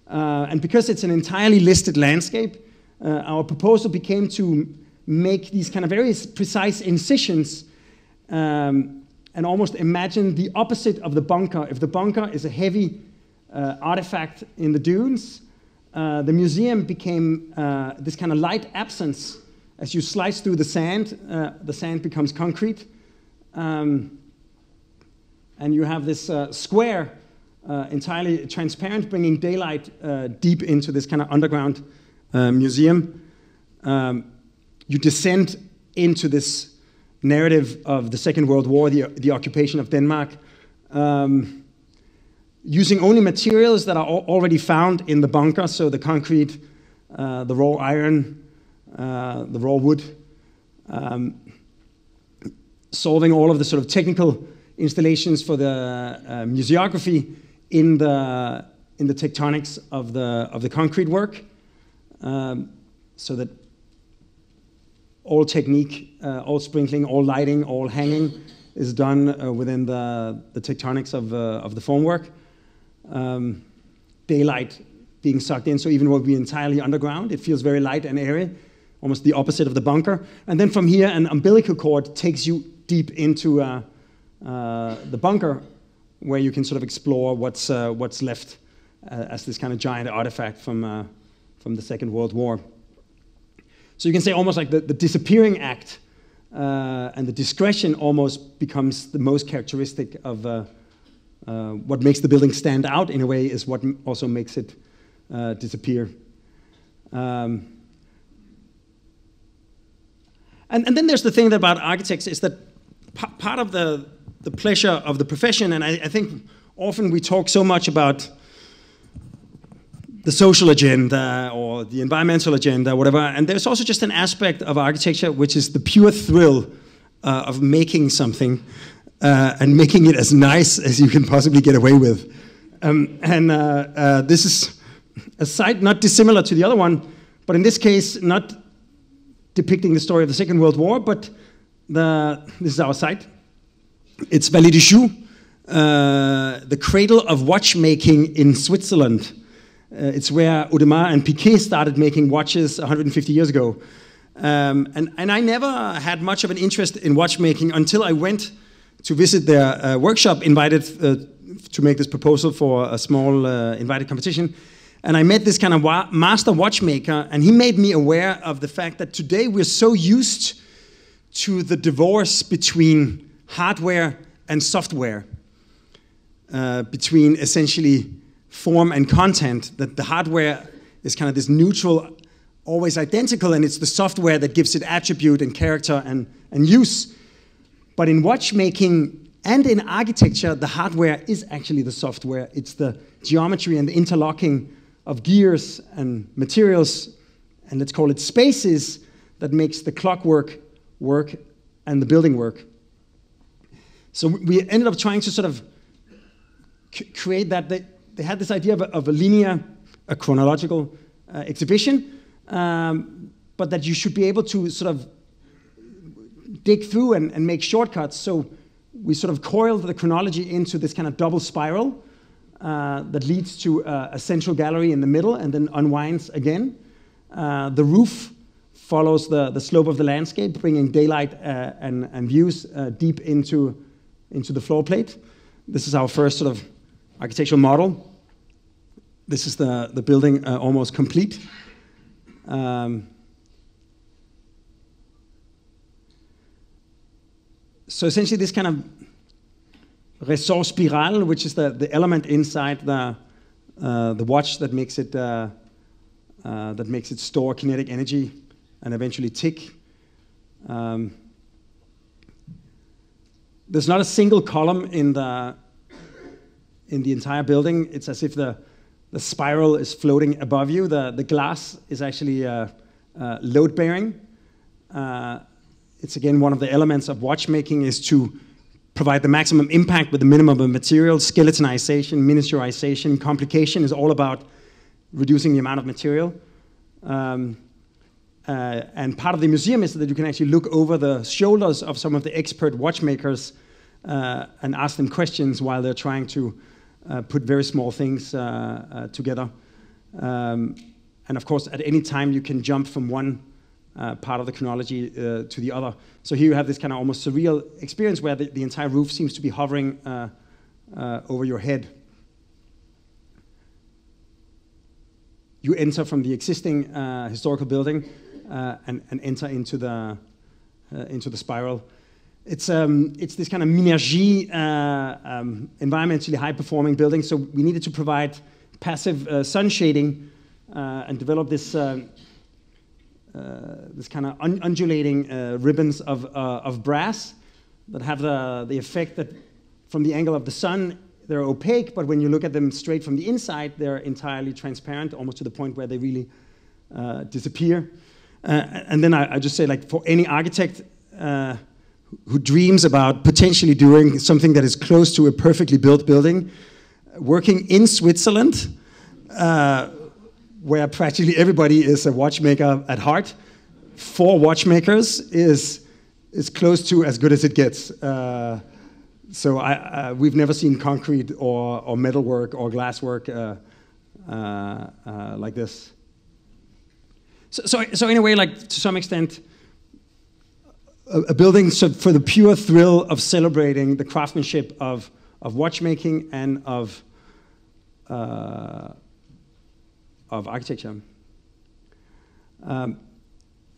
Uh, and because it's an entirely listed landscape, uh, our proposal became to make these kind of very precise incisions um, and almost imagine the opposite of the bunker. If the bunker is a heavy uh, artifact in the dunes, uh, the museum became uh, this kind of light absence. As you slice through the sand, uh, the sand becomes concrete. Um, and you have this uh, square, uh, entirely transparent, bringing daylight deep into this kind of underground museum. Um, you descend into this narrative of the Second World War, the, the occupation of Denmark, um, using only materials that are already found in the bunker, so the concrete, uh, the raw iron, uh, the raw wood, um, solving all of the sort of technical installations for the uh, museography in the, in the tectonics of the, of the concrete work, um, so that all technique, uh, all sprinkling, all lighting, all hanging is done uh, within the, the tectonics of, uh, of the formwork. Um, daylight being sucked in, so even though we're entirely underground, it feels very light and airy, almost the opposite of the bunker. And then from here, an umbilical cord takes you deep into uh, uh, the bunker, where you can sort of explore what's, what's left as this kind of giant artifact from, from the Second World War. So you can say almost like the, the disappearing act uh, and the discretion almost becomes the most characteristic of uh, uh, what makes the building stand out in a way is what also makes it uh, disappear. Um, and, and, then there's the thing about architects is that part of the, the pleasure of the profession, and I, I think often we talk so much about the social agenda or the environmental agenda, whatever. And there's also just an aspect of architecture which is the pure thrill uh, of making something uh, and making it as nice as you can possibly get away with. Um, and uh, uh this is a site not dissimilar to the other one, but in this case, not depicting the story of the Second World War, but the, this is our site. It's Vallée uh, the cradle of watchmaking in Switzerland. Uh, it's where Audemars and Piguet started making watches 150 years ago. Um, and, and I never had much of an interest in watchmaking until I went to visit their uh, workshop, invited uh, to make this proposal for a small uh, invited competition. And I met this kind of wa master watchmaker, and he made me aware of the fact that today we're so used to the divorce between hardware and software, uh, between essentially form and content, that the hardware is kind of this neutral, always identical, and it's the software that gives it attribute and character and, and use. But in watchmaking and in architecture, the hardware is actually the software. It's the geometry and the interlocking of gears and materials, and let's call it spaces, that makes the clockwork work and the building work. So we ended up trying to sort of create that, that they had this idea of a, of a linear, a chronological uh, exhibition, um, but that you should be able to sort of dig through and, and make shortcuts. So we sort of coiled the chronology into this kind of double spiral uh, that leads to a central gallery in the middle and then unwinds again. Uh, the roof follows the, the slope of the landscape, bringing daylight uh, and, and views uh, deep into, into the floor plate. This is our first sort of architectural model. This is the, the building uh, almost complete. Um, so essentially this kind of ressort spiral, which is the, the element inside the, uh, the watch that makes it uh, uh, that makes it store kinetic energy and eventually tick. Um, there's not a single column in the in the entire building. It's as if the the spiral is floating above you. The the glass is actually uh, uh, load bearing. Uh, it's again one of the elements of watchmaking is to provide the maximum impact with the minimum of material. Skeletonization, miniaturization, complication is all about reducing the amount of material. Um, uh, and part of the museum is that you can actually look over the shoulders of some of the expert watchmakers uh, and ask them questions while they're trying to put very small things uh, uh, together. Um, and of course, at any time, you can jump from one uh, part of the chronology to the other. So here you have this kind of almost surreal experience where the, the entire roof seems to be hovering over your head. You enter from the existing historical building uh, and, and, enter into the, uh, into the spiral. It's, um, it's this kind of Minergie, uh, um, environmentally high performing building, so we needed to provide passive sun shading and develop this. Uh, this kind of un undulating uh, ribbons of, uh, of brass that have the, the effect that from the angle of the sun, they're opaque, but when you look at them straight from the inside, they're entirely transparent, almost to the point where they really disappear. Uh, and then I, I, just say, like, for any architect uh, who dreams about potentially doing something that is close to a perfectly built building, working in Switzerland, uh, where practically everybody is a watchmaker at heart, for watchmakers is is close to as good as it gets. Uh, so I, uh, we've never seen concrete or, or metalwork or glasswork uh, like this. So, so, so in a way, like to some extent, a, building for the pure thrill of celebrating the craftsmanship of, of watchmaking and of, uh, of architecture. Um,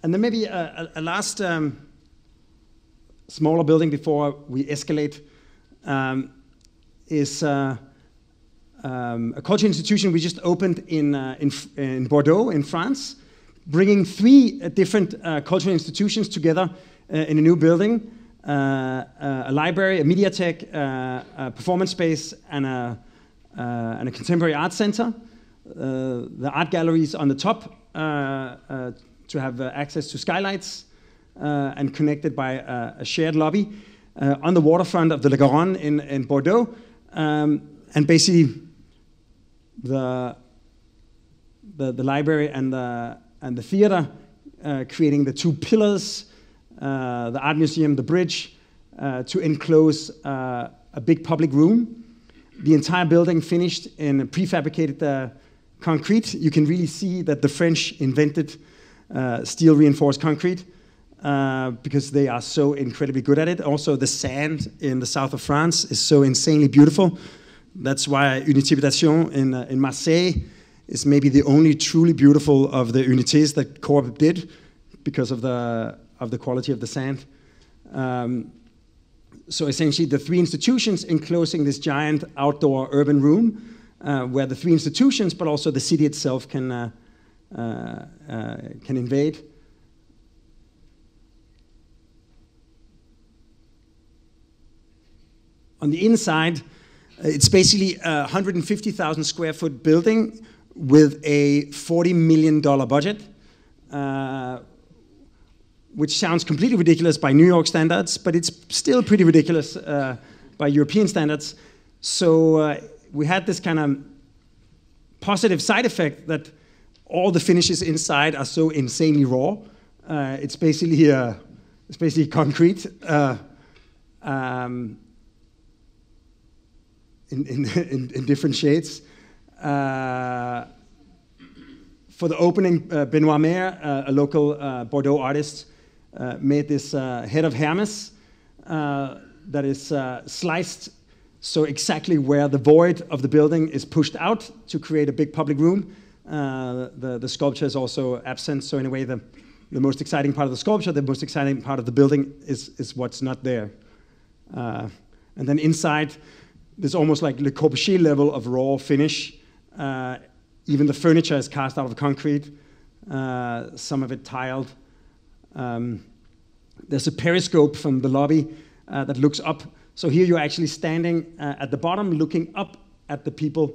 and then maybe a, a last um, smaller building before we escalate um, is uh, um, a cultural institution we just opened in, uh, in, in Bordeaux, in France bringing three different uh, cultural institutions together Uh, in a new building uh, uh, a library, a mediatheque, a performance space, and a, and a contemporary art center. the art galleries on the top to have access to skylights and connected by a shared lobby. on the waterfront of the Le Garonne in, in Bordeaux, um, and basically the, the, the library and the, and the theater, uh, creating the two pillars, uh, the art museum, the bridge, uh, to enclose uh, a big public room. The entire building finished in prefabricated uh, concrete. You can really see that the French invented steel reinforced concrete. Uh, because they are so incredibly good at it. Also, the sand in the south of France is so insanely beautiful. That's why Unité in, uh, in Marseille is maybe the only truly beautiful of the unités that Corb did because of the, of the quality of the sand. Um, so essentially, the three institutions enclosing this giant outdoor urban room uh, where the three institutions, but also the city itself, can, uh, uh, uh can invade. On the inside, it's basically a 150,000 square foot building with a $40 million budget, uh, which sounds completely ridiculous by New York standards, but it's still pretty ridiculous uh, by European standards. So uh, we had this kind of positive side effect that all the finishes inside are so insanely raw. Uh, it's basically uh, it's basically concrete. Uh, um, in, in, in, in different shades. Uh, for the opening, Benoit Maire, a local Bordeaux artist, made this uh, head of Hermes that is sliced so exactly where the void of the building is pushed out to create a big public room. the, the sculpture is also absent, so in a way, the, the most exciting part of the sculpture, the most exciting part of the building is, is what's not there. and then inside, there's almost like Le Corbusier level of raw finish. Uh, even the furniture is cast out of concrete, uh, some of it tiled. Um, there's a periscope from the lobby uh, that looks up. So here you're actually standing uh, at the bottom looking up at the people.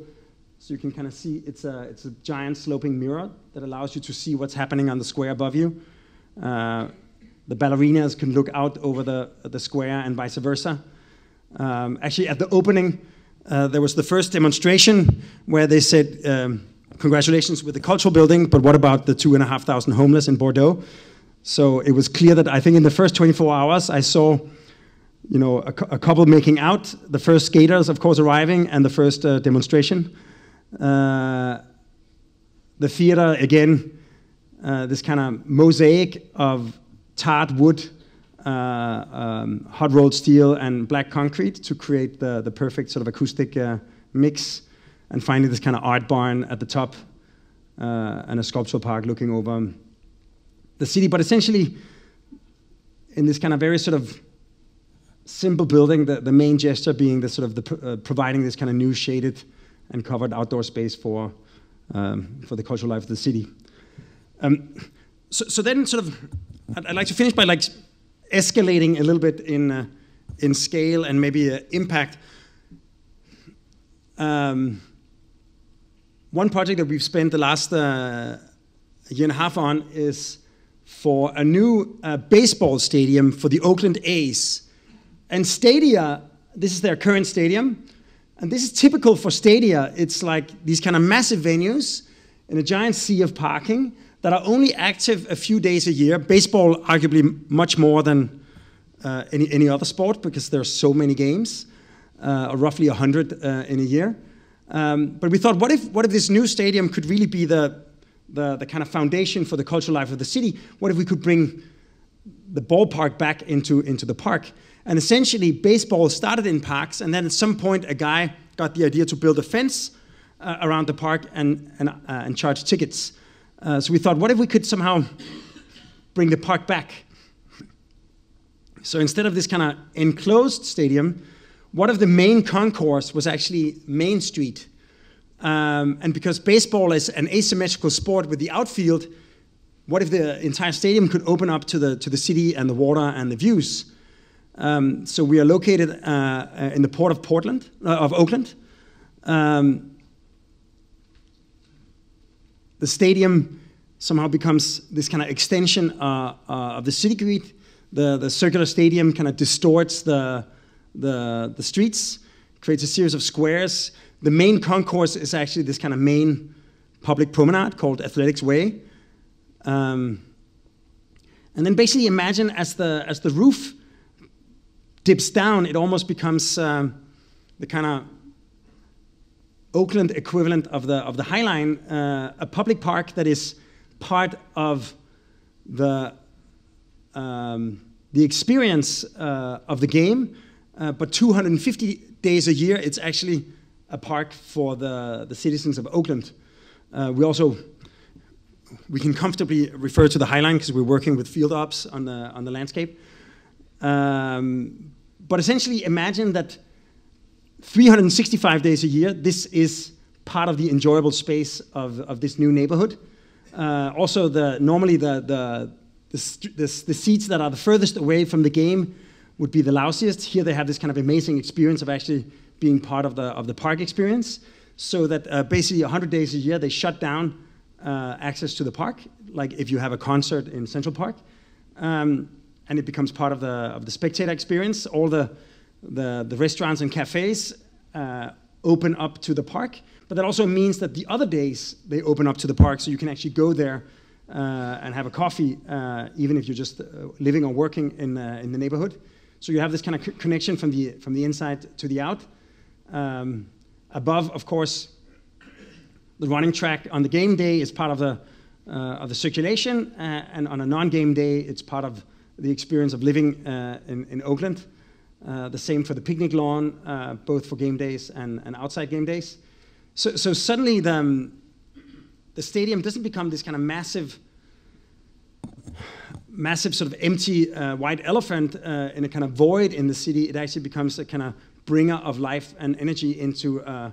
So you can kind of see it's a, it's a giant sloping mirror that allows you to see what's happening on the square above you. Uh, the ballerinas can look out over the, the square and vice versa. Um, actually, at the opening, uh, there was the first demonstration where they said, um, congratulations with the cultural building, but what about the two and a half thousand homeless in Bordeaux? So it was clear that I think in the first 24 hours, I saw you know, a, a couple making out, the first skaters, of course, arriving, and the first uh, demonstration. Uh, the theater, again, uh, this kind of mosaic of tarred wood, uh, um, hot rolled steel, and black concrete to create the, the perfect sort of acoustic uh, mix. And finally, this kind of art barn at the top, uh, and a sculptural park looking over the city, but essentially in this kind of very sort of simple building, the, the main gesture being the sort of the, uh, providing this kind of new shaded and covered outdoor space for, um, for the cultural life of the city. Um, so, so then sort of, I'd, I'd, like to finish by like escalating a little bit in, uh, in scale and maybe uh, impact. Um, one project that we've spent the last uh, year and a half on is for a new uh, baseball stadium for the Oakland A's. And Stadia, this is their current stadium. And this is typical for Stadia. It's like these kind of massive venues in a giant sea of parking that are only active a few days a year. Baseball, arguably, much more than uh, any, any other sport because there are so many games, uh, roughly 100 uh, in a year. Um, but we thought, what if, what if this new stadium could really be the, the, the kind of foundation for the cultural life of the city, what if we could bring the ballpark back into, into the park? And essentially, baseball started in parks, and then at some point, a guy got the idea to build a fence uh, around the park and, and, uh, and charge tickets. Uh, so we thought, what if we could somehow bring the park back? So instead of this kind of enclosed stadium, what if the main concourse was actually Main Street? Um, and because baseball is an asymmetrical sport with the outfield, what if the entire stadium could open up to the, to the city and the water and the views? Um, so we are located uh, in the port of Portland, uh, of Oakland. Um, the stadium somehow becomes this kind of extension uh, uh of the city grid. The, the circular stadium kind of distorts the, the, the streets, creates a series of squares the main concourse is actually this kind of main public promenade called Athletics Way. Um, and then basically imagine as the, as the roof dips down, it almost becomes um, the kind of Oakland equivalent of the, of the High Line, uh, a public park that is part of the, um, the experience uh, of the game, uh, but 250 days a year, it's actually a park for the, the citizens of Oakland. Uh, we also we can comfortably refer to the High Line because we're working with field ops on the on the landscape. Um, but essentially, imagine that 365 days a year, this is part of the enjoyable space of, of this new neighborhood. Uh, also, the normally the the, the, the the seats that are the furthest away from the game would be the lousiest. Here, they have this kind of amazing experience of actually being part of the, of the park experience. So that uh, basically 100 days a year, they shut down uh, access to the park, like if you have a concert in Central Park. Um, and it becomes part of the, of the spectator experience. All the, the, the restaurants and cafes uh, open up to the park. But that also means that the other days they open up to the park, so you can actually go there uh, and have a coffee, uh, even if you're just uh, living or working in, uh, in the neighborhood. So you have this kind of connection from the, from the inside to the out. Um, above, of course, the running track on the game day is part of the, uh, of the circulation, uh, and on a non-game day, it's part of the experience of living uh, in, in Oakland. Uh, the same for the picnic lawn, uh, both for game days and, and outside game days. So, so suddenly the, um, the stadium doesn't become this kind of massive massive sort of empty uh, white elephant in a kind of void in the city, it actually becomes a kind of bringer of life and energy into uh,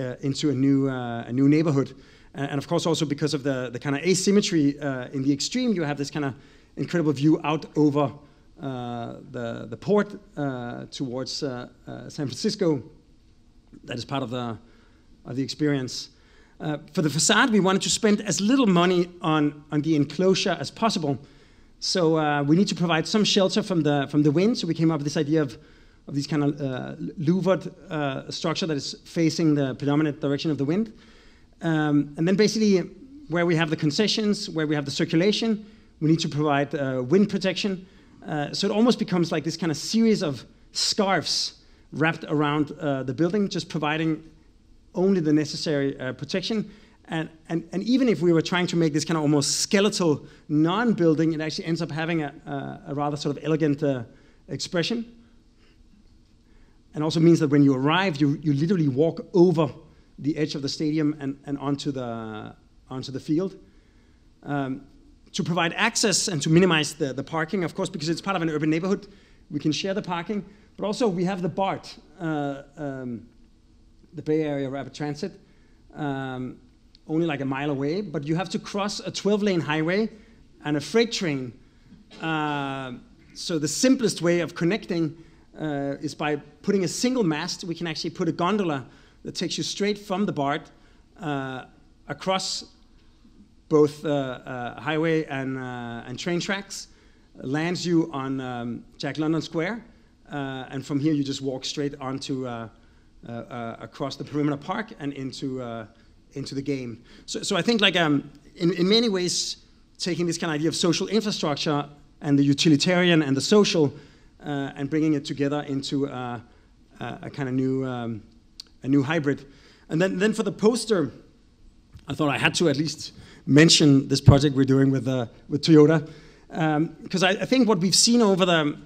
uh, into a new, uh, a new neighborhood. And, of course, also because of the, the kind of asymmetry uh, in the extreme, you have this kind of incredible view out over uh, the, the port uh, towards San Francisco. That is part of the, of the experience. For the facade, we wanted to spend as little money on, on the enclosure as possible. So we need to provide some shelter from the, from the wind. So we came up with this idea of, of this kind of uh, louvered uh, structure that is facing the predominant direction of the wind. Um, and then basically, where we have the concessions, where we have the circulation, we need to provide uh, wind protection. Uh, so it almost becomes like this kind of series of scarves wrapped around the building, just providing only the necessary uh, protection. And, and, and even if we were trying to make this kind of almost skeletal non-building, it actually ends up having a, a, rather sort of elegant uh, expression. And also means that when you arrive, you, you literally walk over the edge of the stadium and, and onto, the, onto the field. Um, to provide access and to minimize the, the parking, of course, because it's part of an urban neighborhood, we can share the parking. But also, we have the BART. Uh, um, the Bay Area Rapid Transit, um, only like a mile away, but you have to cross a 12 lane highway and a freight train. Uh, so the simplest way of connecting uh, is by putting a single mast. We can actually put a gondola that takes you straight from the BART uh, across both uh, uh, highway and, uh, and train tracks, lands you on um, Jack London Square, and from here you just walk straight onto uh, uh, across the perimeter park and into, uh, into the game. So, so I think like um, in, in many ways, taking this kind of idea of social infrastructure and the utilitarian and the social uh, and bringing it together into uh, a kind of new, um, a new hybrid. And then, then for the poster, I thought I had to at least mention this project we're doing with, uh, with Toyota. Because um, I, I, think what we've seen over the,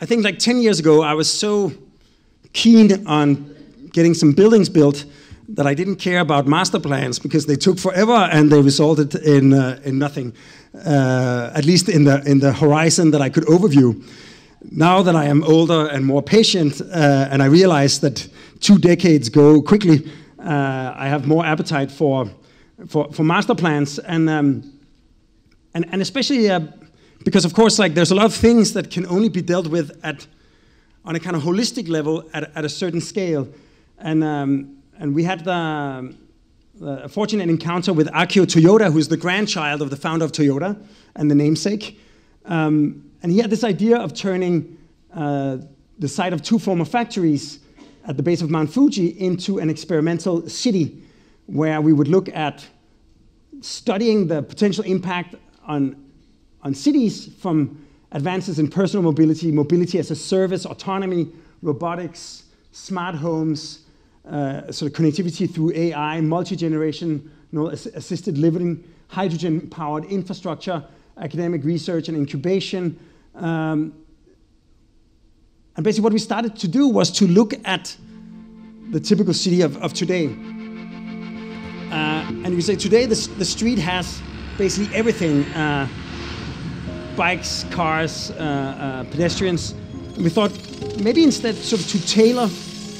I think like 10 years ago, I was so keen on getting some buildings built that I didn't care about master plans because they took forever and they resulted in, uh, in nothing, uh, at least in the, in the horizon that I could overview. Now that I am older and more patient, uh, and I realize that two decades go quickly, uh, I have more appetite for, for, for master plans. And, um, and, and especially uh, because, of course, like there's a lot of things that can only be dealt with at, on a kind of holistic level at, at a certain scale. And, um, and we had the, the fortunate encounter with Akio Toyoda, who's the grandchild of the founder of Toyota and the namesake. Um, and he had this idea of turning uh, the site of two former factories at the base of Mount Fuji into an experimental city where we would look at studying the potential impact on, on cities from advances in personal mobility, mobility as a service, autonomy, robotics, smart homes, uh, sort of connectivity through AI, multi-generation assisted living, hydrogen-powered infrastructure, academic research and incubation. Um, and basically what we started to do was to look at the typical city of, of today. Uh, and you say today the, the street has basically everything. Uh, bikes, cars, uh, uh, pedestrians. And we thought maybe instead sort of to tailor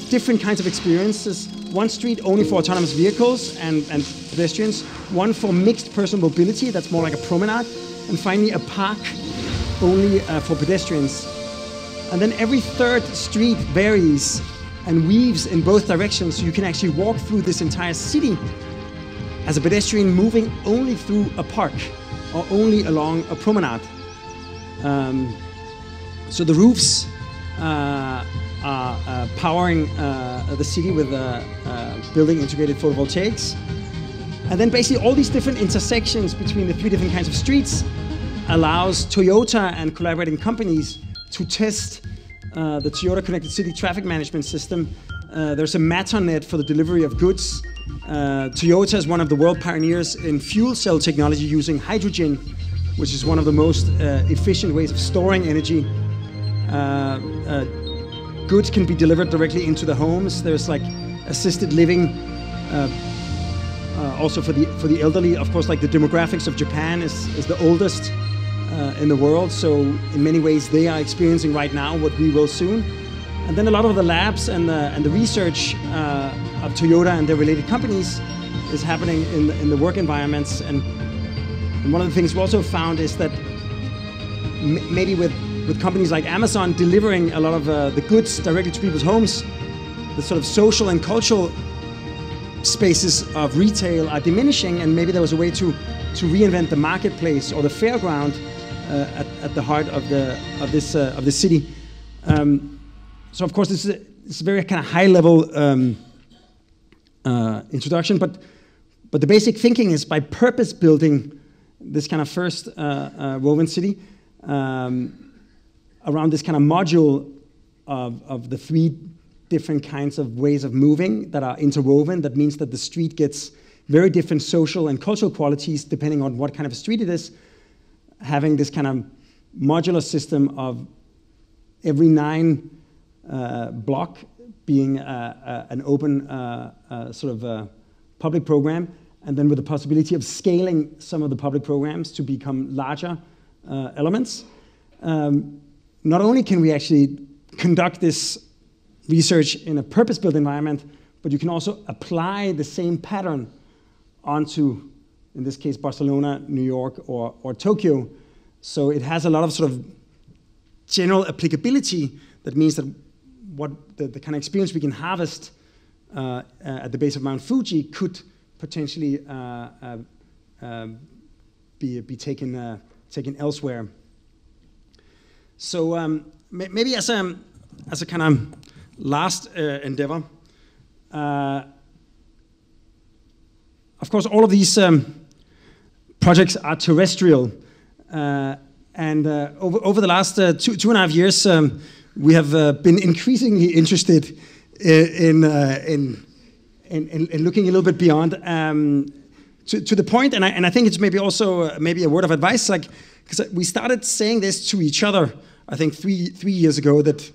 different kinds of experiences. One street only for autonomous vehicles and, and pedestrians, one for mixed personal mobility, that's more like a promenade, and finally a park only uh, for pedestrians. And then every third street varies and weaves in both directions, so you can actually walk through this entire city as a pedestrian moving only through a park or only along a promenade. Um, so the roofs uh, powering uh, the city with building integrated photovoltaics. And then basically all these different intersections between the three different kinds of streets allows Toyota and collaborating companies to test uh, the Toyota Connected City Traffic Management System. Uh, there's a Matternet for the delivery of goods. Uh, Toyota is one of the world pioneers in fuel cell technology using hydrogen, which is one of the most efficient ways of storing energy. Goods can be delivered directly into the homes. There's like assisted living, uh, uh, also for the for the elderly. Of course, like the demographics of Japan is is the oldest uh, in the world. So in many ways, they are experiencing right now what we will soon. And then a lot of the labs and the and the research uh, of Toyota and their related companies is happening in the, in the work environments. And, and one of the things we also found is that maybe with, with companies like Amazon delivering a lot of uh, the goods directly to people's homes, the sort of social and cultural spaces of retail are diminishing, and maybe there was a way to, to reinvent the marketplace or the fairground uh, at, at the heart of, the, of, this, uh, of this city. Um, so, of course, this is a, this is a very kind of high level um, uh, introduction, but, but the basic thinking is by purpose building this kind of first uh, uh, woven city um, around this kind of module of, of the three different kinds of ways of moving that are interwoven. That means that the street gets very different social and cultural qualities depending on what kind of street it is. Having this kind of modular system of every nine uh, block being uh, uh, an open uh, uh, sort of uh, public program, and then with the possibility of scaling some of the public programs to become larger elements. Um, not only can we actually conduct this research in a purpose-built environment, but you can also apply the same pattern onto, in this case, Barcelona, New York, or, or Tokyo. So it has a lot of sort of general applicability that means that what the, the kind of experience we can harvest uh, uh, at the base of Mount Fuji could potentially uh, uh um, be, be taken, uh, taken elsewhere. So um, maybe as a, as a kind of last uh, endeavor. Uh, of course, all of these um, projects are terrestrial. Uh, and uh, over, over the last uh, two, two and a half years, um, we have uh, been increasingly interested in, in, in, in, in, looking a little bit beyond um, to, to the point, and I, and I think it's maybe also maybe a word of advice, like, because we started saying this to each other, I think three, three years ago, that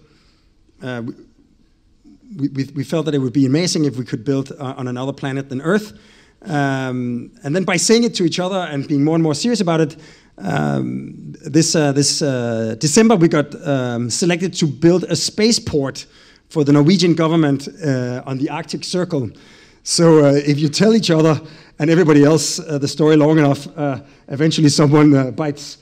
we, we, we, felt that it would be amazing if we could build uh, on another planet than Earth. Um, and then by saying it to each other and being more and more serious about it, um, this, uh, this uh, December we got um, selected to build a spaceport for the Norwegian government uh, on the Arctic Circle. So uh, if you tell each other and everybody else uh, the story long enough, eventually someone bites.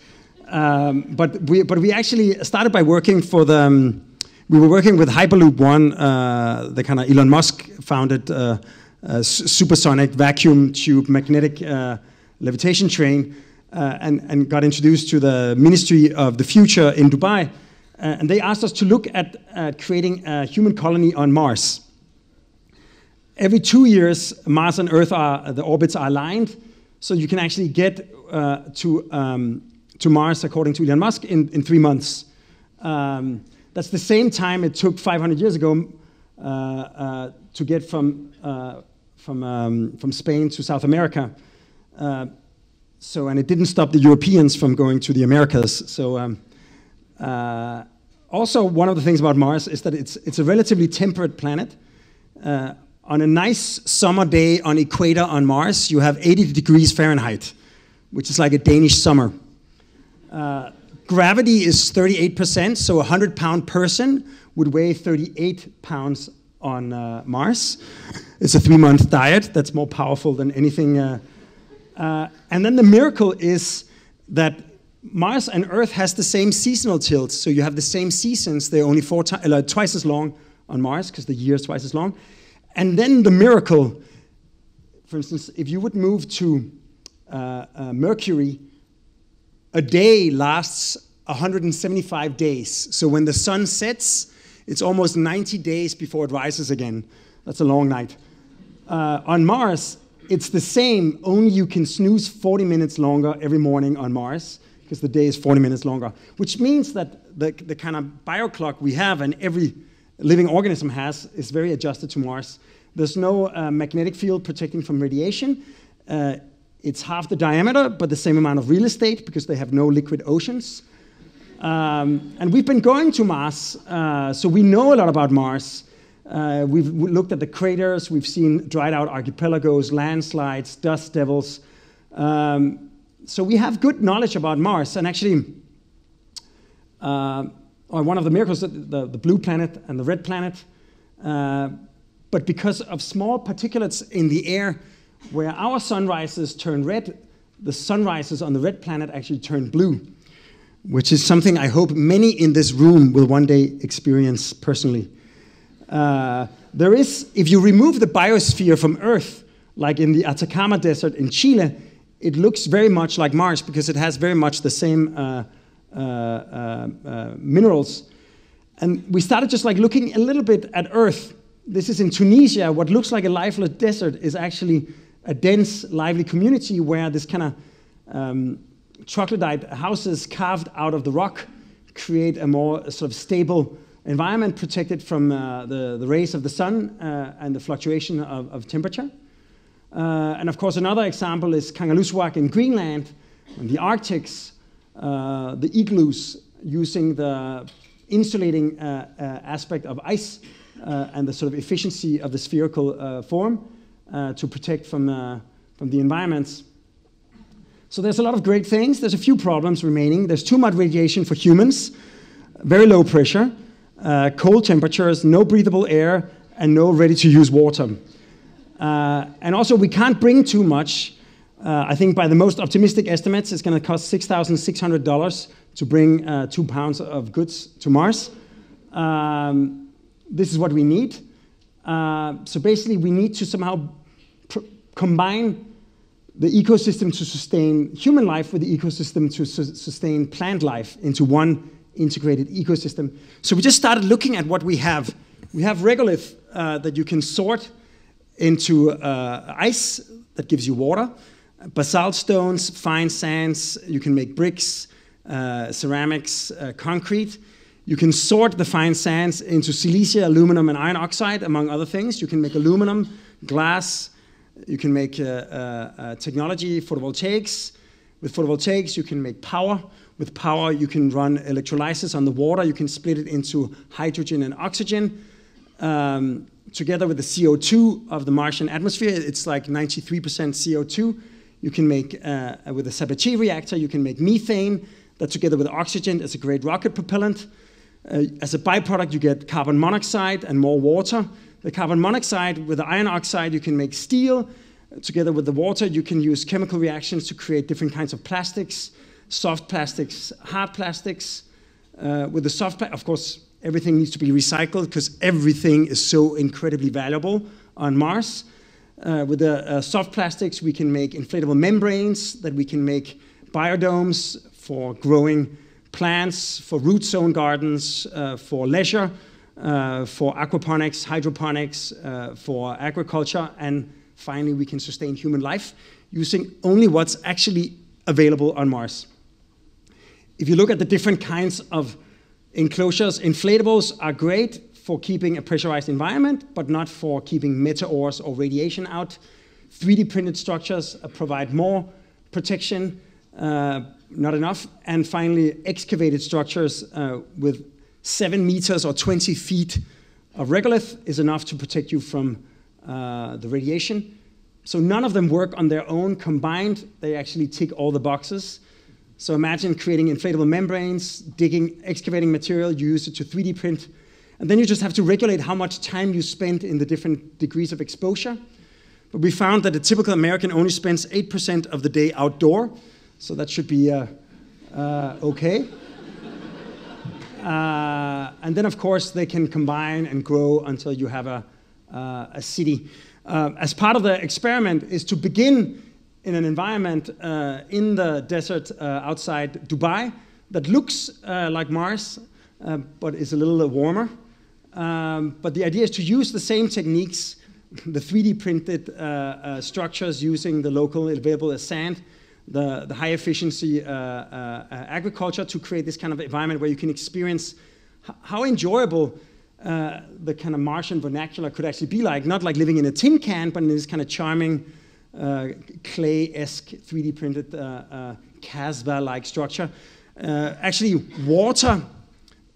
Um, but, we, but we actually started by working for the um, we were working with Hyperloop One, uh, the kind of Elon Musk founded uh, uh, supersonic vacuum tube magnetic uh, levitation train, uh, and, and got introduced to the Ministry of the Future in Dubai. Uh, and they asked us to look at, at creating a human colony on Mars. Every two years, Mars and Earth are the orbits are aligned, so you can actually get to um, to Mars, according to Elon Musk, in, in three months. Um, that's the same time it took 500 years ago uh, uh, to get from, uh, from, um, from Spain to South America. Uh, so, and it didn't stop the Europeans from going to the Americas. So, um, uh, also, one of the things about Mars is that it's, it's a relatively temperate planet. Uh, on a nice summer day on equator on Mars, you have 80 degrees Fahrenheit, which is like a Danish summer. Uh, Gravity is 38%, so a 100 pound person would weigh 38 pounds on uh, Mars. It's a three month diet that's more powerful than anything. Uh, uh, and then the miracle is that Mars and Earth has the same seasonal tilt. So you have the same seasons. They're only four uh, twice as long on Mars because the year is twice as long. And then the miracle, for instance, if you would move to Mercury, a day lasts 175 days. So when the sun sets, it's almost 90 days before it rises again. That's a long night. Uh, on Mars, it's the same, only you can snooze 40 minutes longer every morning on Mars because the day is 40 minutes longer, which means that the, the kind of bioclock we have and every living organism has is very adjusted to Mars. There's no uh, magnetic field protecting from radiation. Uh, it's half the diameter, but the same amount of real estate because they have no liquid oceans. Um, and we've been going to Mars, uh, so we know a lot about Mars. Uh, we've looked at the craters, we've seen dried out archipelagos, landslides, dust devils. Um, so we have good knowledge about Mars. And actually, uh, one of the miracles, the, the, blue planet and the red planet, uh, but because of small particulates in the air, where our sunrises turn red, the sunrises on the red planet actually turn blue, which is something I hope many in this room will one day experience personally. Uh, there is, if you remove the biosphere from Earth, like in the Atacama Desert in Chile, it looks very much like Mars because it has very much the same uh, uh, uh, uh minerals. And we started just like looking a little bit at Earth. This is in Tunisia. What looks like a lifeless desert is actually a dense, lively community where this kind of um, troglodyte houses carved out of the rock create a more sort of stable environment protected from uh, the, the rays of the sun uh, and the fluctuation of, of temperature. Uh, and of course, another example is Kangerlussuaq in Greenland, in the Arctics, uh, the igloos using the insulating uh, uh, aspect of ice and the sort of efficiency of the spherical form to protect from, from the environments. So there's a lot of great things. There's a few problems remaining. There's too much radiation for humans, very low pressure, uh, cold temperatures, no breathable air, and no ready-to-use water. Uh, and also, we can't bring too much. Uh, I think by the most optimistic estimates, it's going to cost $6,600 to bring uh, two pounds of goods to Mars. Um, this is what we need. Uh, so basically, we need to somehow combine the ecosystem to sustain human life with the ecosystem to su sustain plant life into one integrated ecosystem. So we just started looking at what we have. We have regolith uh, that you can sort into uh, ice that gives you water, basalt stones, fine sands, you can make bricks, uh, ceramics, uh, concrete. You can sort the fine sands into silica, aluminum, and iron oxide, among other things. You can make aluminum, glass, you can make uh, uh, uh, technology, photovoltaics. With photovoltaics, you can make power. With power, you can run electrolysis on the water. You can split it into hydrogen and oxygen. Um, together with the CO2 of the Martian atmosphere, it's like 93% CO2. You can make, uh, with a Sabatier reactor, you can make methane that together with oxygen is a great rocket propellant. Uh, as a byproduct, you get carbon monoxide and more water. The carbon monoxide with the iron oxide, you can make steel. Together with the water, you can use chemical reactions to create different kinds of plastics, soft plastics, hard plastics. Uh, with the soft, of course, everything needs to be recycled because everything is so incredibly valuable on Mars. Uh, with the uh, soft plastics, we can make inflatable membranes that we can make biodomes for growing plants, for root zone gardens, uh, for leisure, uh, for aquaponics, hydroponics, uh, for agriculture, and finally we can sustain human life using only what's actually available on Mars. If you look at the different kinds of enclosures, inflatables are great for keeping a pressurized environment, but not for keeping meteors or radiation out. 3D printed structures provide more protection, uh, not enough. And finally, excavated structures uh, with seven meters or 20 feet of regolith is enough to protect you from uh, the radiation. So none of them work on their own. Combined, they actually tick all the boxes. So imagine creating inflatable membranes, digging, excavating material, you use it to 3D print, and then you just have to regulate how much time you spend in the different degrees of exposure. But we found that a typical American only spends 8% of the day outdoor, so that should be uh, uh, okay. Uh, and then, of course, they can combine and grow until you have a, uh, a city. Uh, as part of the experiment is to begin in an environment uh, in the desert uh, outside Dubai that looks like Mars, but is a little warmer. Um, but the idea is to use the same techniques, the 3D printed structures using the local available sand, the, the high efficiency uh, uh, agriculture to create this kind of environment where you can experience how enjoyable uh, the kind of Martian vernacular could actually be like, not like living in a tin can, but in this kind of charming uh, clay-esque 3D printed uh, uh, like structure. Uh, actually, water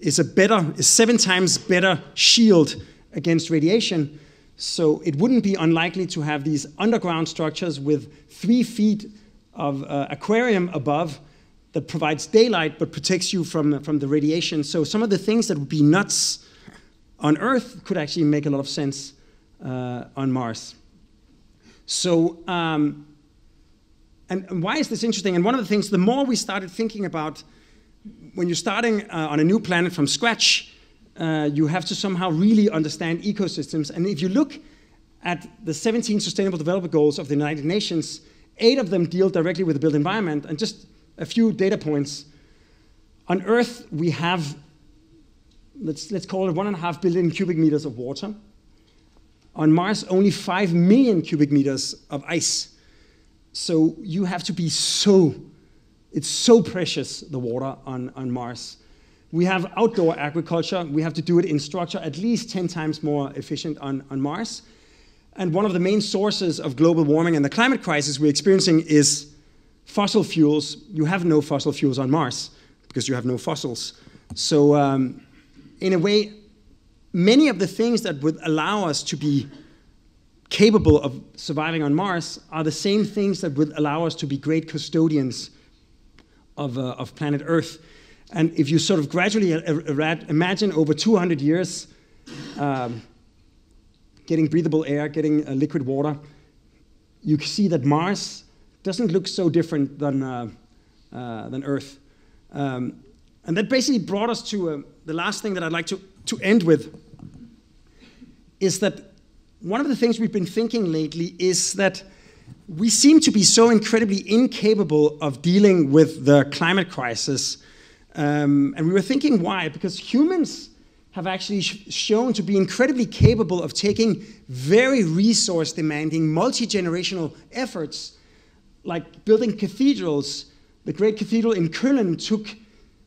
is a better, is seven times better shield against radiation. So it wouldn't be unlikely to have these underground structures with three feet of uh, aquarium above that provides daylight but protects you from, from the radiation. So some of the things that would be nuts on Earth could actually make a lot of sense uh, on Mars. So, um, and, and, why is this interesting? And one of the things, the more we started thinking about when you're starting uh, on a new planet from scratch, uh, you have to somehow really understand ecosystems. And if you look at the 17 Sustainable Development Goals of the United Nations, eight of them deal directly with the built environment. And just a few data points. On Earth, we have, let's, let's call it one and a half billion cubic meters of water. On Mars, only 5 million cubic meters of ice. So you have to be so, it's so precious, the water on, on Mars. We have outdoor agriculture. We have to do it in structure at least 10 times more efficient on, on Mars. And one of the main sources of global warming and the climate crisis we're experiencing is fossil fuels. You have no fossil fuels on Mars because you have no fossils. So, um, in a way, many of the things that would allow us to be capable of surviving on Mars are the same things that would allow us to be great custodians of, uh, of planet Earth. And if you sort of gradually imagine over 200 years um, getting breathable air, getting uh, liquid water, you see that Mars doesn't look so different than, uh, uh than Earth. Um, and that basically brought us to uh, the last thing that I'd like to, to end with is that one of the things we've been thinking lately is that we seem to be so incredibly incapable of dealing with the climate crisis. Um, and we were thinking why? Because humans have actually sh shown to be incredibly capable of taking very resource demanding, multi generational efforts, like building cathedrals. The great cathedral in Köln took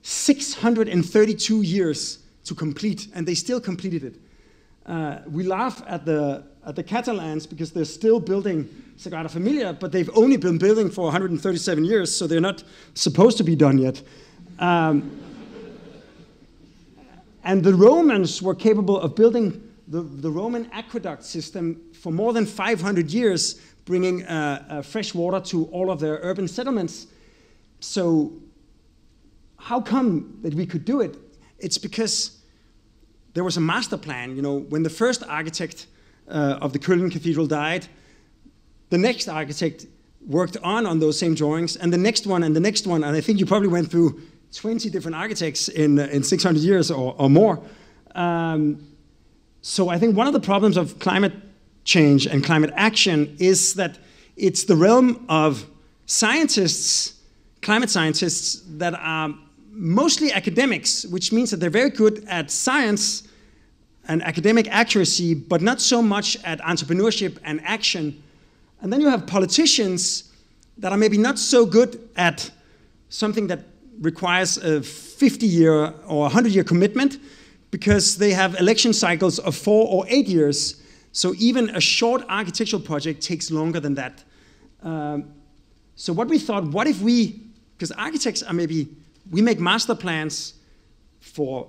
632 years to complete, and they still completed it. Uh, we laugh at the, at the Catalans because they're still building Sagrada Familia, but they've only been building for 137 years, so they're not supposed to be done yet. Um, and the Romans were capable of building the, the Roman aqueduct system for more than 500 years, bringing uh, uh, fresh water to all of their urban settlements. So, how come that we could do it? It's because there was a master plan. You know, when the first architect uh, of the Köln Cathedral died, the next architect worked on on those same drawings, and the next one, and the next one, and I think you probably went through 20 different architects in, in 600 years or, or more. Um, so I think one of the problems of climate change and climate action is that it's the realm of scientists, climate scientists, that are mostly academics, which means that they're very good at science and academic accuracy, but not so much at entrepreneurship and action. And then you have politicians that are maybe not so good at something that requires a 50 year or 100 year commitment because they have election cycles of four or eight years. So even a short architectural project takes longer than that. Um, so what we thought, what if we, because architects are maybe, we make master plans for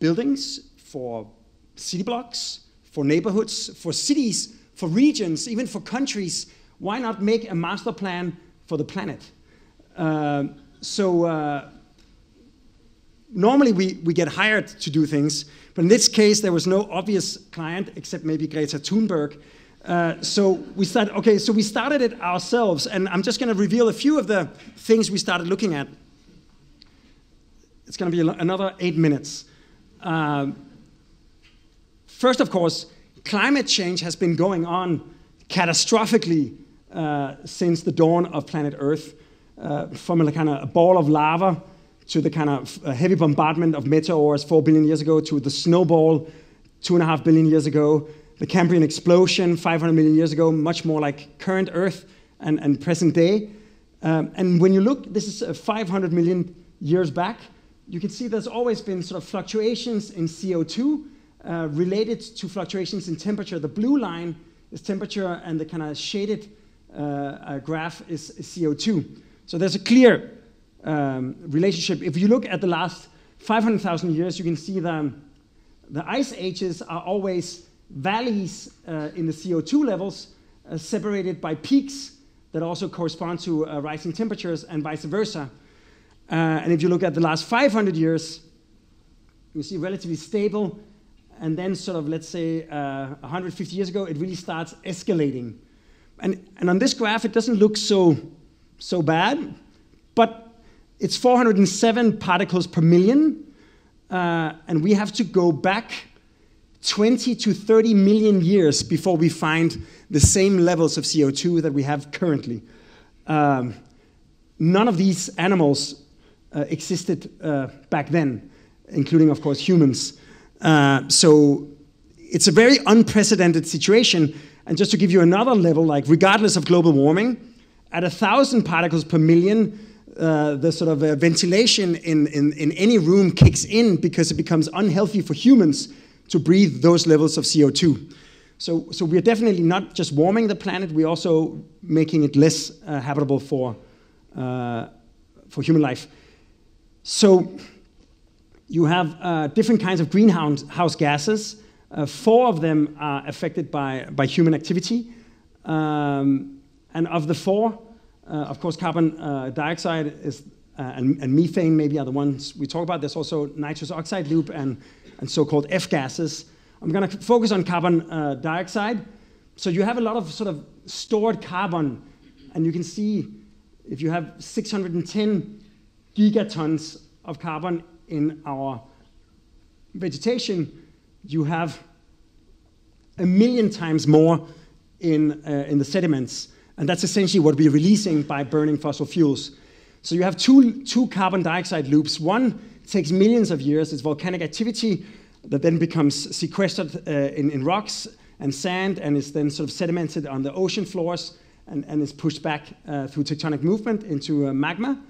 buildings, for city blocks, for neighborhoods, for cities, for regions, even for countries. Why not make a master plan for the planet? Uh, so uh, normally we, we get hired to do things, but in this case there was no obvious client except maybe Greta Thunberg. Uh, so we started, okay, so we started it ourselves, and I'm just going to reveal a few of the things we started looking at. It's going to be another eight minutes. Um, First, of course, climate change has been going on catastrophically uh, since the dawn of planet Earth, uh, from a kind of a ball of lava to the kind of heavy bombardment of meteors four billion years ago, to the snowball two and a half billion years ago, the Cambrian explosion 500 million years ago, much more like current Earth and, and present day. Um, and when you look, this is uh, 500 million years back, you can see there's always been sort of fluctuations in CO2 uh, related to fluctuations in temperature. The blue line is temperature, and the kind of shaded uh, uh graph is, CO2. So there's a clear um, relationship. If you look at the last 500,000 years, you can see the, the ice ages are always valleys uh, in the CO2 levels uh, separated by peaks that also correspond to rising temperatures and vice versa. and if you look at the last 500 years, you see relatively stable and then sort of, let's say, uh, 150 years ago, it really starts escalating. And, and on this graph, it doesn't look so, so bad, but it's 407 particles per million, uh, and we have to go back 20 to 30 million years before we find the same levels of CO2 that we have currently. Um, none of these animals uh, existed uh, back then, including, of course, humans. Uh, so it's a very unprecedented situation. And just to give you another level, like regardless of global warming, at a thousand particles per million, uh, the sort of uh, ventilation in, in, in any room kicks in because it becomes unhealthy for humans to breathe those levels of CO2. So, so we're definitely not just warming the planet, we're also making it less uh, habitable for, uh, for human life. So you have uh, different kinds of greenhouse gases. Uh, four of them are affected by, by human activity. Um, and of the four, uh, of course, carbon uh, dioxide is, and, and methane maybe are the ones we talk about. There's also nitrous oxide loop and, and so-called F gases. I'm going to focus on carbon uh, dioxide. So you have a lot of sort of stored carbon, and you can see if you have 610 gigatons of carbon in our vegetation, you have a million times more in, uh, in the sediments. And that's essentially what we're releasing by burning fossil fuels. So you have two, two carbon dioxide loops. One takes millions of years, it's volcanic activity, that then becomes sequestered uh, in, in, rocks and sand and is then sort of sedimented on the ocean floors and, and is pushed back uh, through tectonic movement into uh, magma.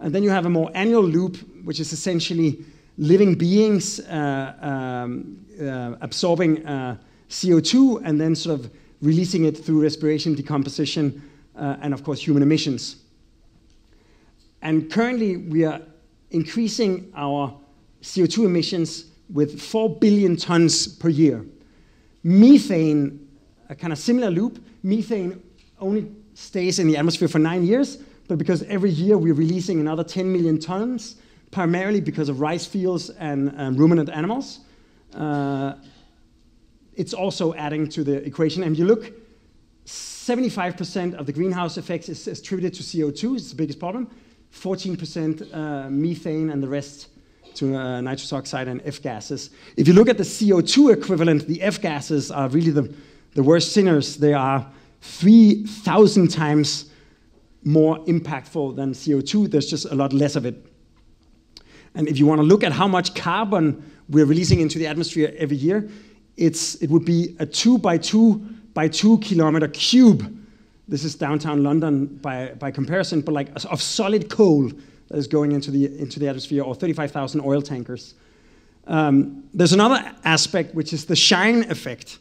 And then you have a more annual loop, which is essentially living beings uh, um, uh, absorbing uh, CO2 and then sort of releasing it through respiration, decomposition, and of course human emissions. And currently we are increasing our CO2 emissions with 4 billion tons per year. Methane, a kind of similar loop, methane only stays in the atmosphere for nine years, but because every year we're releasing another 10 million tons, primarily because of rice fields and um, ruminant animals. Uh, it's also adding to the equation. And you look, 75% of the greenhouse effects is attributed to CO2, it's the biggest problem, 14% uh, methane, and the rest to uh, nitrous oxide and F gases. If you look at the CO2 equivalent, the F gases are really the, the worst sinners. They are 3,000 times more impactful than CO2. There's just a lot less of it. And if you want to look at how much carbon we're releasing into the atmosphere every year, it's, it would be a two by two by two kilometer cube. This is downtown London by, by comparison, but like of solid coal that is going into the, into the atmosphere, or 35,000 oil tankers. Um, there's another aspect, which is the shine effect.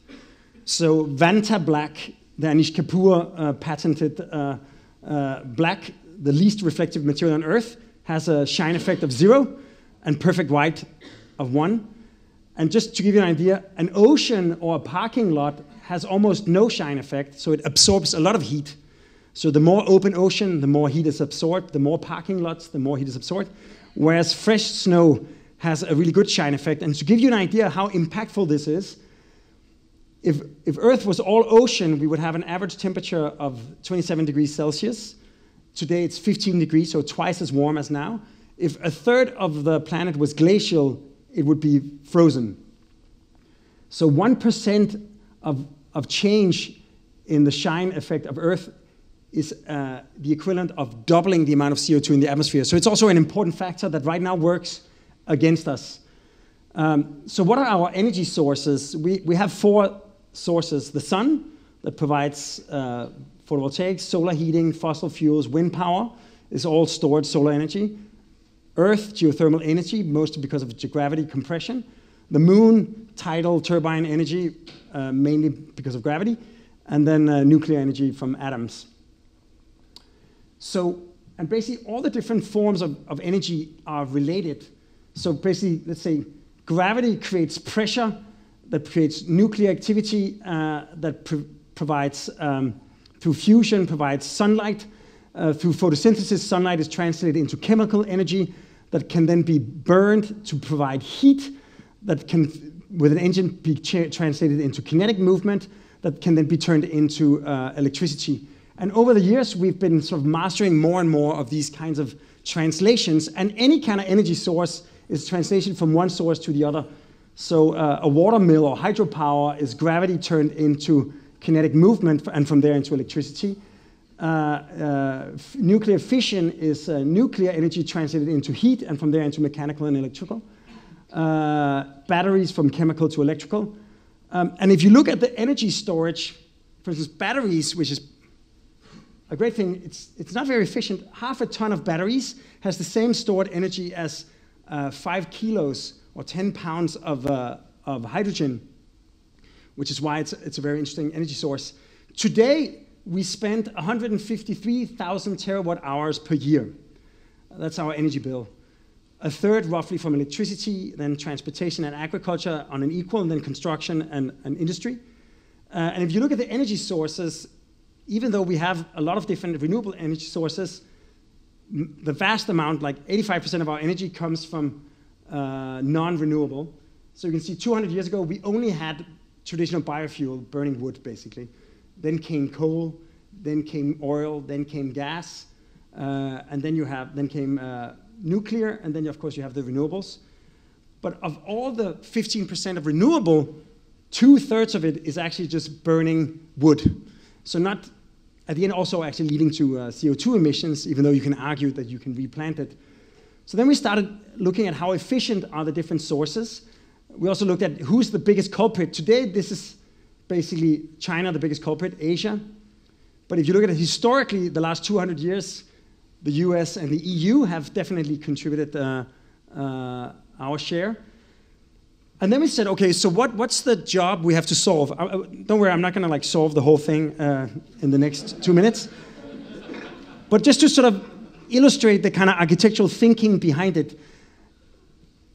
So Vanta Black, the Anish Kapoor uh, patented uh, uh, black, the least reflective material on Earth, has a shine effect of zero and perfect white of one. And just to give you an idea, an ocean or a parking lot has almost no shine effect, so it absorbs a lot of heat. So the more open ocean, the more heat is absorbed. The more parking lots, the more heat is absorbed. Whereas fresh snow has a really good shine effect. And to give you an idea how impactful this is, if, if Earth was all ocean, we would have an average temperature of 27 degrees Celsius. Today it's 15 degrees, so twice as warm as now. If a third of the planet was glacial, it would be frozen. So 1% of, of change in the shine effect of Earth is uh, the equivalent of doubling the amount of CO2 in the atmosphere. So it's also an important factor that right now works against us. Um, so what are our energy sources? We, we have four sources. The sun, that provides uh, photovoltaics, solar heating, fossil fuels, wind power, is all stored solar energy. Earth, geothermal energy, mostly because of gravity compression. The moon, tidal turbine energy, uh, mainly because of gravity. And then uh, nuclear energy from atoms. So, and basically all the different forms of, of energy are related. So basically, let's say gravity creates pressure that creates nuclear activity uh, that pr provides, um, through fusion, provides sunlight. Uh, through photosynthesis, sunlight is translated into chemical energy that can then be burned to provide heat that can with an engine be translated into kinetic movement that can then be turned into uh, electricity. And over the years, we've been sort of mastering more and more of these kinds of translations. And any kind of energy source is translation from one source to the other. So uh, a water mill or hydropower is gravity turned into kinetic movement and from there into electricity. Uh, uh, nuclear fission is nuclear energy translated into heat and from there into mechanical and electrical. Uh, batteries from chemical to electrical. Um, and if you look at the energy storage, for instance, batteries, which is a great thing, it's, it's not very efficient. Half a ton of batteries has the same stored energy as uh, five kilos or 10 pounds of, uh, of hydrogen, which is why it's, it's a very interesting energy source. Today, we spend 153,000 terawatt hours per year. That's our energy bill. A third roughly from electricity, then transportation and agriculture on an equal, and then construction and, and industry. Uh, and if you look at the energy sources, even though we have a lot of different renewable energy sources, the vast amount, like 85% of our energy, comes from uh, non-renewable. So you can see 200 years ago, we only had traditional biofuel, burning wood, basically. Then came coal, then came oil, then came gas, uh, and then you have then came uh, nuclear, and then of course you have the renewables. But of all the 15% of renewable, two thirds of it is actually just burning wood. So not at the end also actually leading to uh, CO2 emissions, even though you can argue that you can replant it. So then we started looking at how efficient are the different sources. We also looked at who's the biggest culprit. Today, this is basically China, the biggest culprit, Asia. But if you look at it historically, the last 200 years, the US and the EU have definitely contributed uh, uh, our share. And then we said, okay, so what, what's the job we have to solve? Don't worry, I'm not going to like solve the whole thing uh, in the next two minutes. but just to sort of illustrate the kind of architectural thinking behind it,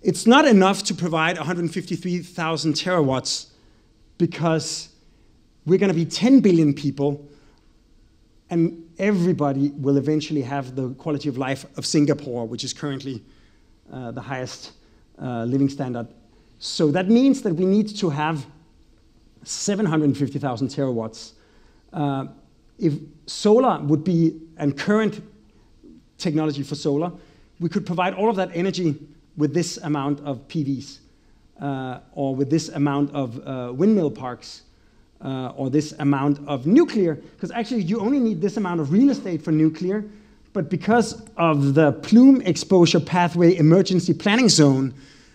it's not enough to provide 153,000 terawatts because we're going to be 10 billion people and everybody will eventually have the quality of life of Singapore, which is currently uh, the highest uh, living standard. So that means that we need to have 750,000 terawatts. Uh, if solar would be, and current technology for solar, we could provide all of that energy with this amount of PVs uh, or with this amount of uh, windmill parks uh, or this amount of nuclear, because actually you only need this amount of real estate for nuclear, but because of the plume exposure pathway emergency planning zone,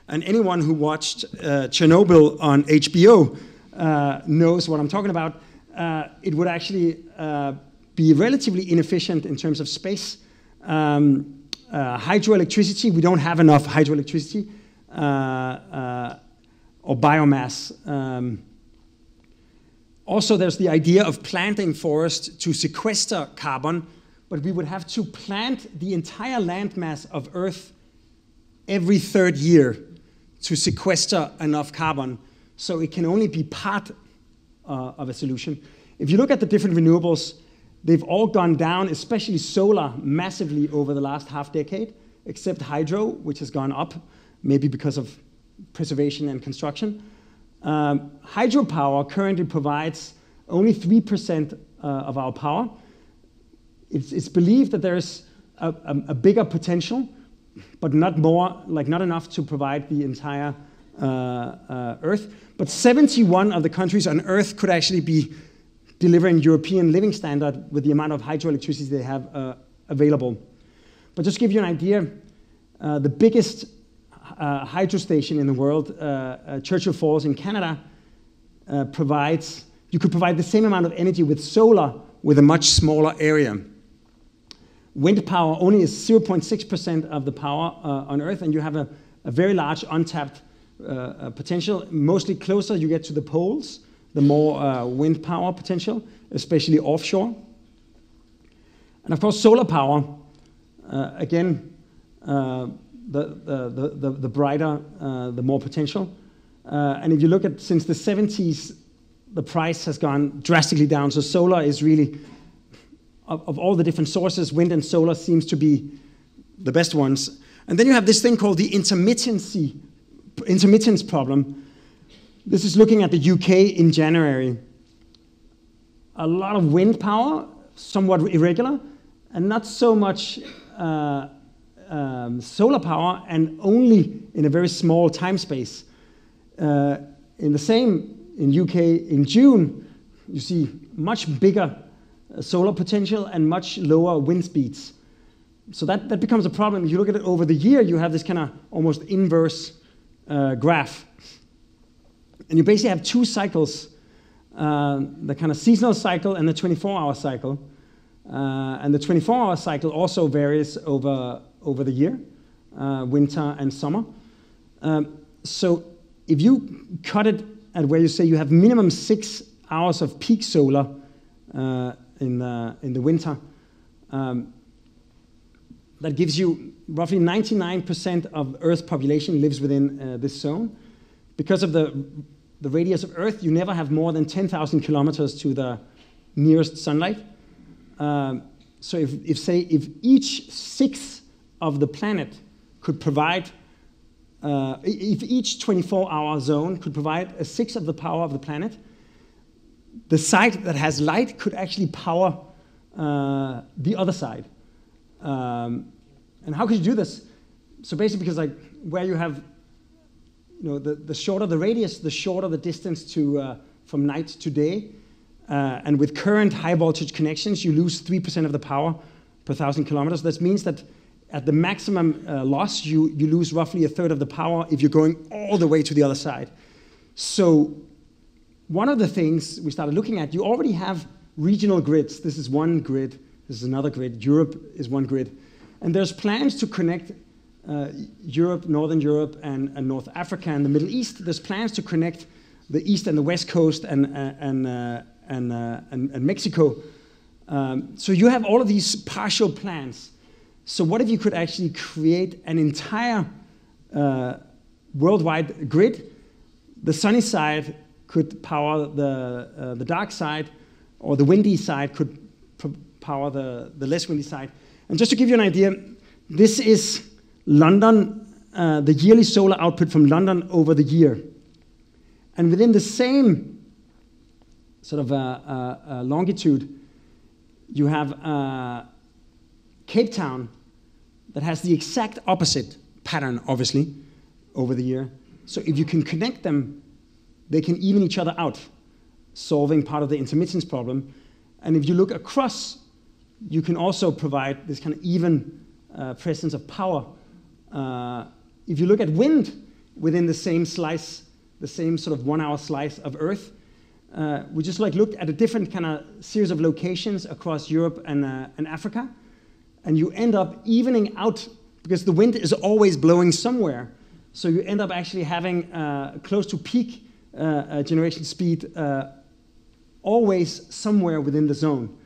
and anyone who watched uh, Chernobyl on HBO uh, knows what I'm talking about, uh, it would actually be relatively inefficient in terms of space. Um, hydroelectricity, we don't have enough hydroelectricity or biomass. Um, also, there's the idea of planting forest to sequester carbon, but we would have to plant the entire landmass of Earth every third year to sequester enough carbon. So it can only be part uh, of a solution. If you look at the different renewables, They've all gone down, especially solar, massively over the last half decade, except hydro, which has gone up, maybe because of preservation and construction. Um, hydropower currently provides only 3% uh, of our power. It's, it's, believed that there's a, a, a, bigger potential, but not more, like not enough to provide the entire uh, uh, Earth. But 71 of the countries on Earth could actually be delivering European living standard with the amount of hydroelectricity they have uh, available. But just to give you an idea, uh, the biggest hydro station in the world, uh, uh, Churchill Falls in Canada, uh, provides, you could provide the same amount of energy with solar with a much smaller area. Wind power only is 0.6% of the power on Earth, and you have a, a very large untapped potential. Mostly closer you get to the poles, the more uh, wind power potential, especially offshore. And of course, solar power, uh, again, uh, the, the, the, the, brighter, uh, the more potential. Uh, and if you look at since the 70s, the price has gone drastically down. So solar is really, of, of all the different sources, wind and solar seems to be the best ones. And then you have this thing called the intermittency, intermittence problem, This is looking at the UK in January. A lot of wind power, somewhat irregular, and not so much uh, um, solar power, and only in a very small time space. Uh, in the same in UK in June, you see much bigger uh, solar potential and much lower wind speeds. So that, that becomes a problem. If you look at it over the year, you have this kind of almost inverse uh, graph. And you basically have two cycles uh, the kind of seasonal cycle and the 24 hour cycle. Uh, and the 24 hour cycle also varies over, over the year, uh, winter and summer. Um, so if you cut it at where you say you have minimum six hours of peak solar uh, in, the, in the winter, um, that gives you roughly 99% of Earth's population lives within uh, this zone. Because of the, the radius of Earth, you never have more than 10,000 kilometers to the nearest sunlight. Um, so if, if, say, if each sixth of the planet could provide, uh, if each 24-hour zone could provide a sixth of the power of the planet, the side that has light could actually power uh, the other side. Um, and how could you do this? So basically, because like where you have, you know, the, the shorter the radius, the shorter the distance to uh, from night to day. Uh, and with current high voltage connections, you lose 3% of the power per thousand kilometers. That means that at the maximum uh, loss, you, you lose roughly a third of the power if you're going all the way to the other side. So one of the things we started looking at, you already have regional grids. This is one grid. This is another grid. Europe is one grid. And there's plans to connect uh, Europe, Northern Europe, and, and, North Africa and the Middle East. There's plans to connect the East and the West Coast and, uh, and, uh, and, uh, and, and, Mexico. Um, so you have all of these partial plans. So what if you could actually create an entire uh, worldwide grid? The sunny side could power the, uh, the dark side, or the windy side could power the, the less windy side. And just to give you an idea, this is London, uh, the yearly solar output from London over the year. And within the same sort of uh longitude, you have uh, Cape Town that has the exact opposite pattern, obviously, over the year. So if you can connect them, they can even each other out, solving part of the intermittence problem. And if you look across you can also provide this kind of even uh, presence of power. Uh, if you look at wind within the same slice, the same sort of one hour slice of Earth, uh, we just like looked at a different kind of series of locations across Europe and, uh, and Africa, and you end up evening out because the wind is always blowing somewhere. So you end up actually having uh, close to peak uh, generation speed always somewhere within the zone.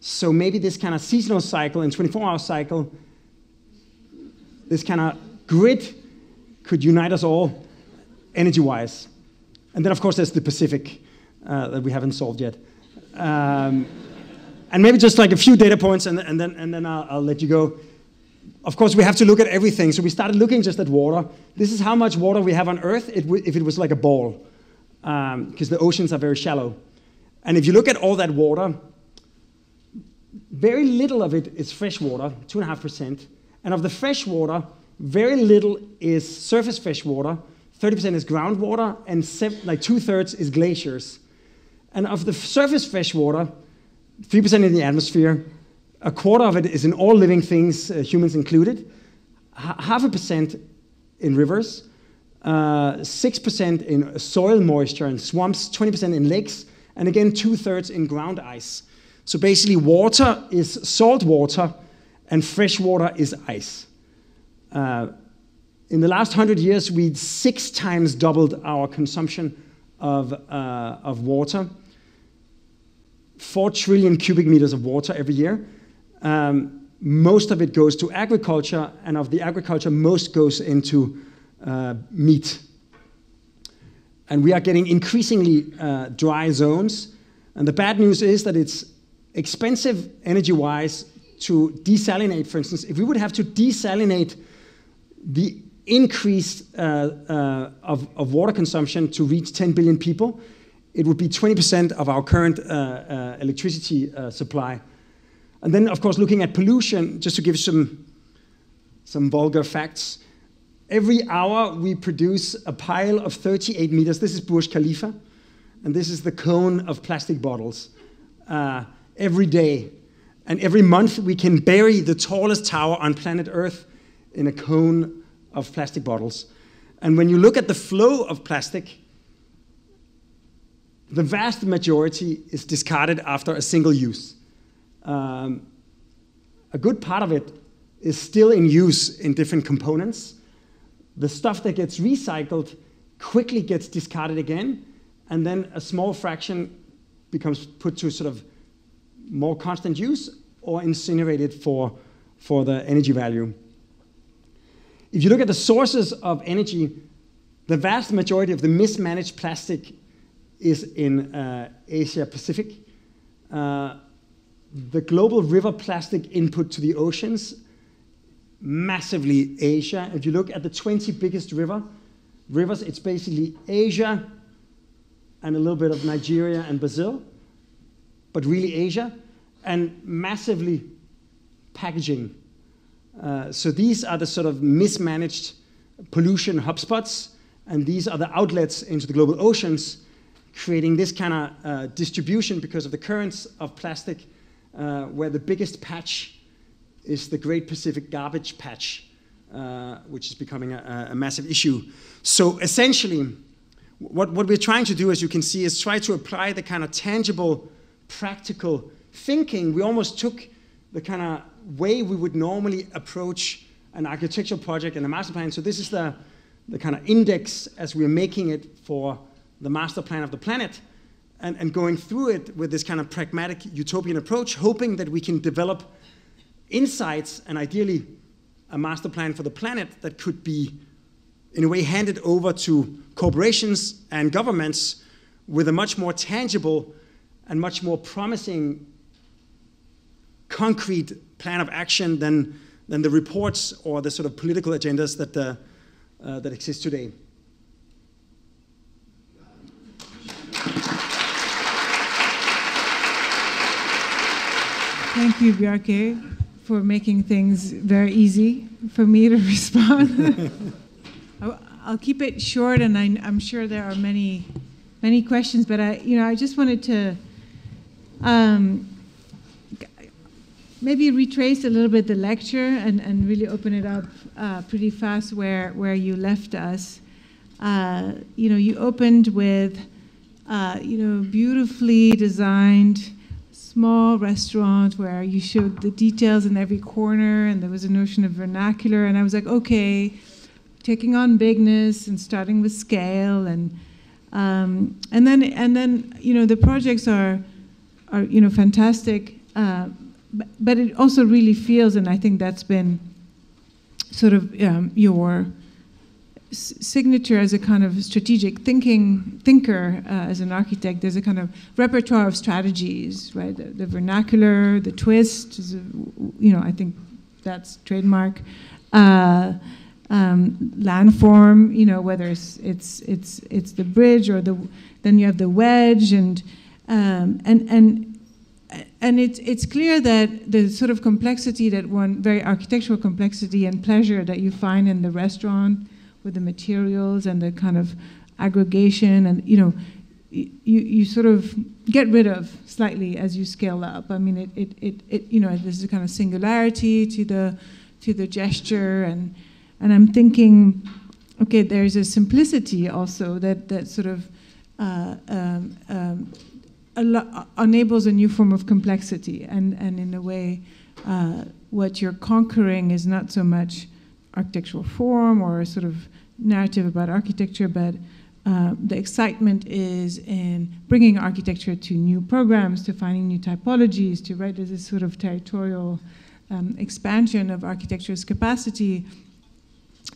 So maybe this kind of seasonal cycle and 24 hour cycle, this kind of grid could unite us all energy wise. And then, of course, there's the Pacific uh, that we haven't solved yet. Um, and maybe just like a few data points, and, and then, and then I'll, I'll let you go. Of course, we have to look at everything. So we started looking just at water. This is how much water we have on Earth if it was like a ball, because um, the oceans are very shallow. And if you look at all that water, very little of it is fresh water, 2.5%. And of the fresh water, very little is surface fresh water, 30% is groundwater, and like two thirds is glaciers. And of the surface fresh water, 3% in the atmosphere, a quarter of it is in all living things, uh, humans included, H- half a percent in rivers, uh, 6% in soil moisture and swamps, 20% in lakes, and again, two thirds in ground ice. So basically, water is salt water and fresh water is ice. Uh, in the last hundred years, we six times doubled our consumption of, uh, of water. Four trillion cubic meters of water every year. Um, most of it goes to agriculture, and of the agriculture, most goes into uh, meat. And we are getting increasingly uh, dry zones. And the bad news is that it's expensive energy wise to desalinate, for instance, if we would have to desalinate the increase uh, uh, of, of, water consumption to reach 10 billion people, it would be 20% of our current uh, electricity supply. And then, of course, looking at pollution, just to give some, some vulgar facts, every hour we produce a pile of 38 meters. This is Burj Khalifa, and this is the cone of plastic bottles. Uh, every day. And every month we can bury the tallest tower on planet Earth in a cone of plastic bottles. And when you look at the flow of plastic, the vast majority is discarded after a single use. Um, a good part of it is still in use in different components. The stuff that gets recycled quickly gets discarded again, and then a small fraction becomes put to sort of more constant use or incinerated for, for the energy value. If you look at the sources of energy, the vast majority of the mismanaged plastic is in uh, Asia Pacific. Uh, the global river plastic input to the oceans, massively Asia. If you look at the 20 biggest river, rivers, it's basically Asia and a little bit of Nigeria and Brazil but really Asia, and massively packaging. Uh, so these are the sort of mismanaged pollution hotspots, and these are the outlets into the global oceans, creating this kind of uh, distribution because of the currents of plastic, uh, where the biggest patch is the Great Pacific Garbage Patch, uh, which is becoming a, a, massive issue. So essentially, what, what we're trying to do, as you can see, is try to apply the kind of tangible practical thinking, we almost took the kind of way we would normally approach an architectural project and a master plan. So this is the, the kind of index as we're making it for the master plan of the planet and, and going through it with this kind of pragmatic utopian approach, hoping that we can develop insights and ideally a master plan for the planet that could be in a way handed over to corporations and governments with a much more tangible and much more promising concrete plan of action than, than the reports or the sort of political agendas that, uh, uh, that exist today. Thank you, Bjarke, for making things very easy for me to respond. I'll keep it short, and I, am sure there are many, many questions. But I, you know, I just wanted to um, maybe retrace a little bit the lecture and, and really open it up uh, pretty fast where, where you left us. Uh, you know, you opened with, uh, you know, beautifully designed small restaurant where you showed the details in every corner and there was a notion of vernacular and I was like, okay, taking on bigness and starting with scale and um, and then and then you know the projects are are you know fantastic, uh, but it also really feels, and I think that's been sort of um, your signature as a kind of strategic thinking thinker uh, as an architect. There's a kind of repertoire of strategies, right? The, the vernacular, the twist, is a, you know, I think that's trademark. Uh, um, landform, you know, whether it's it's it's it's the bridge or the then you have the wedge and um, and and and it's it's clear that the sort of complexity that one very architectural complexity and pleasure that you find in the restaurant with the materials and the kind of aggregation and you know you, you sort of get rid of slightly as you scale up. I mean, it, it, it, it you know, there's a kind of singularity to the, to the gesture, and, and I'm thinking, okay, there's a simplicity also that, that sort of uh, um, um, enables a new form of complexity, and, and in a way, uh, what you're conquering is not so much architectural form or a sort of narrative about architecture, but uh, the excitement is in bringing architecture to new programs, to finding new typologies, to right there's this sort of territorial um, expansion of architecture's capacity,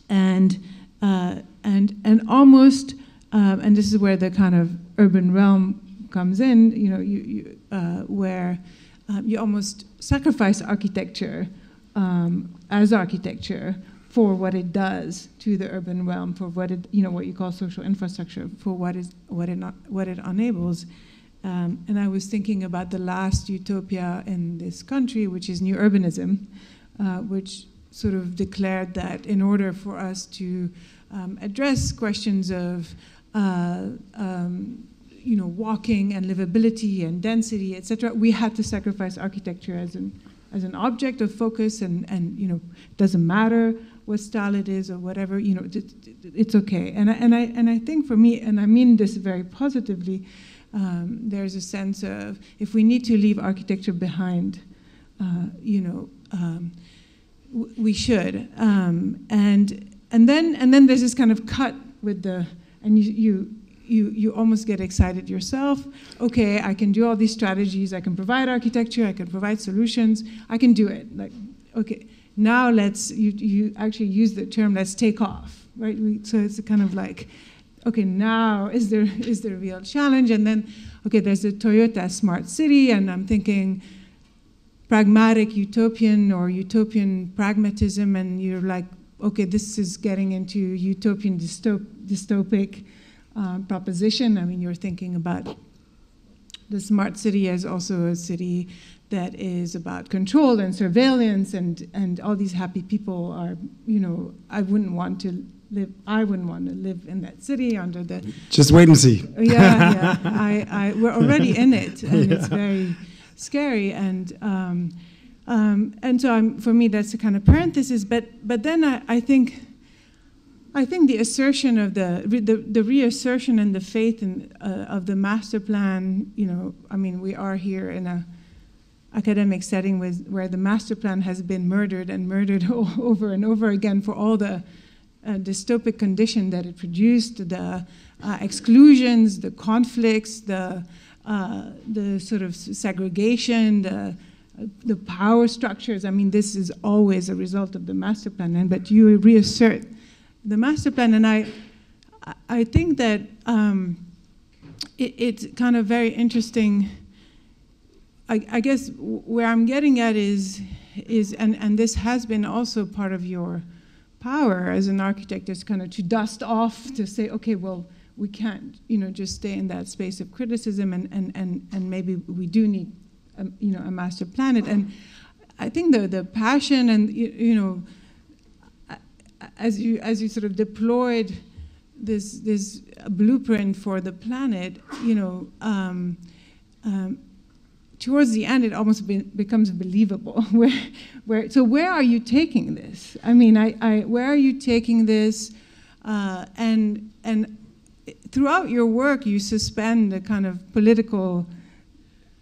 and uh, and and almost, um, and this is where the kind of urban realm comes in, you know, you, you, uh, where um, you almost sacrifice architecture um, as architecture for what it does to the urban realm, for what it, you know, what you call social infrastructure, for what is what it not, what it enables. Um, and I was thinking about the last utopia in this country, which is new urbanism, uh, which sort of declared that in order for us to um, address questions of uh, um, you know, walking and livability and density, etc., we had to sacrifice architecture as an as an object of focus, and and you know, doesn't matter what style it is or whatever, you know, it's okay. And I, and I and I think for me, and I mean this very positively, um, there's a sense of if we need to leave architecture behind, uh, you know, um, we should. Um, and and then and then there's this kind of cut with the and you you you, you almost get excited yourself. Okay, I can do all these strategies. I can provide architecture. I can provide solutions. I can do it. Like, okay, now let's you, you actually use the term let's take off, right? We, so it's a kind of like, okay, now is there is there a real challenge? And then, okay, there's the Toyota Smart City, and I'm thinking pragmatic utopian or utopian pragmatism, and you're like, okay, this is getting into utopian dystop- dystopic uh, proposition. I mean, you're thinking about the smart city as also a city that is about control and surveillance and, and all these happy people are, you know, I wouldn't want to live, I wouldn't want to live in that city under the... Just wait and see. Yeah, yeah. I, I, we're already in it and yeah. it's very scary and... Um, um, and so I'm, for me, that's a kind of parenthesis. But, but then I, I think I think the assertion of the, the, the reassertion and the faith in, uh, of the master plan, you know, I mean, we are here in a academic setting with, where the master plan has been murdered and murdered over and over again for all the uh, dystopic condition that it produced, the uh, exclusions, the conflicts, the, uh, the sort of segregation, the, the power structures. I mean, this is always a result of the master plan, and, but you reassert the master plan, and I, I think that um, it, it's kind of very interesting. I, I, guess where I'm getting at is, is and, and this has been also part of your power as an architect, is kind of to dust off to say, okay, well, we can't, you know, just stay in that space of criticism, and and and, and maybe we do need, a, you know, a master planet. And I think the the passion and you, you know as you as you sort of deployed this this blueprint for the planet, you know, um, um, towards the end, it almost be, becomes believable. where, where, so where are you taking this? I mean, I, I where are you taking this? Uh, and and throughout your work, you suspend a kind of political.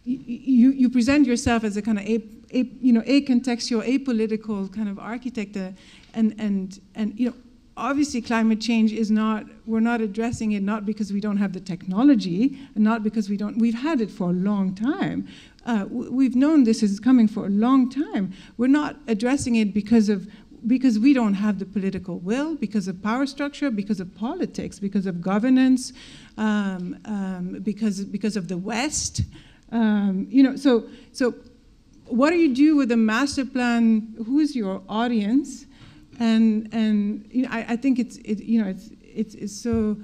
You, you present yourself as a kind of a, a you know a contextual, apolitical kind of architect, uh, and and and you know obviously climate change is not we're not addressing it not because we don't have the technology and not because we don't we've had it for a long time. Uh, we've known this is coming for a long time. We're not addressing it because of because we don't have the political will because of power structure because of politics because of governance um, um, because because of the west. Um, you know so so what do you do with a master plan? Who's your audience and and you know, I, I think it's it, you know it's it's, it's so.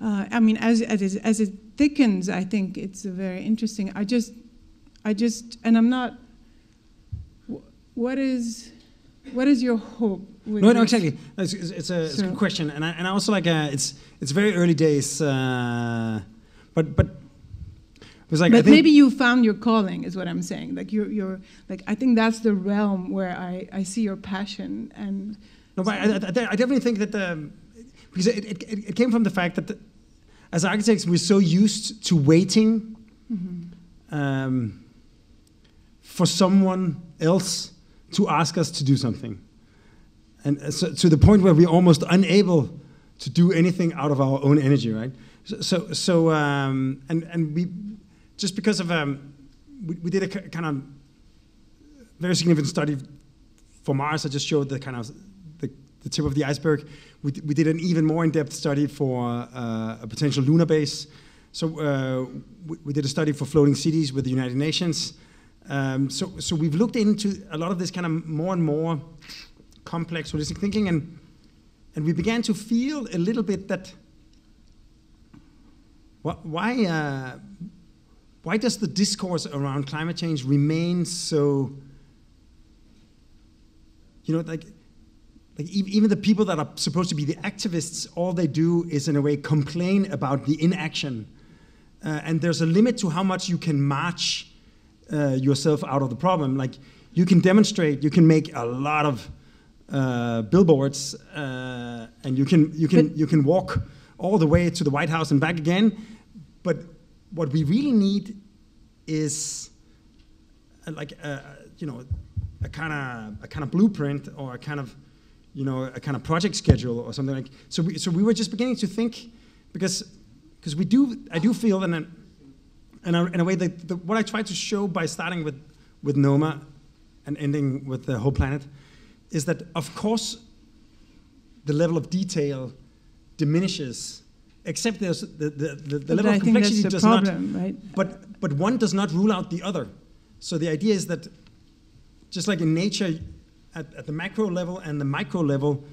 Uh, I mean, as as it, as it thickens, I think it's very interesting. I just I just and I'm not. What is what is your hope? no, no, exactly. It's, it's, a, it's so. a, good question, and I, and I also like uh, it's it's very early days, uh, but but like, but maybe you found your calling, is what I'm saying. Like you're, you're like I think that's the realm where I, I see your passion and no, but I, I, I definitely think that the, because it, it, it came from the fact that the, as architects we're so used to waiting mm-hmm. um, for someone else to ask us to do something, and uh, so, to the point where we're almost unable to do anything out of our own energy, right? So, so, so um, and and we just because of um, we, we did a kind of very significant study for Mars. I just showed the kind of the tip of the iceberg. We, we did an even more in-depth study for uh, a potential lunar base. So uh, we, we, did a study for floating cities with the United Nations. Um, so, so we've looked into a lot of this kind of more and more complex holistic thinking, and and we began to feel a little bit that why uh, why does the discourse around climate change remain so you know like like even the people that are supposed to be the activists all they do is in a way complain about the inaction. Uh, and there's a limit to how much you can march uh, yourself out of the problem. Like you can demonstrate you can make a lot of uh, billboards uh, and you can you can but you can walk all the way to the white house and back again but what we really need is a, like a, you know a kind of a kind of blueprint or a kind of you know a kind of project schedule or something like. So we so we were just beginning to think because because we do I do feel that in, in, a, in a way that the, what I tried to show by starting with with Noma and ending with the whole planet is that of course the level of detail diminishes except there's the, the, the, the level of complexity does problem, not right? but but one does not rule out the other. So the idea is that just like in nature at, at the macro level and the micro level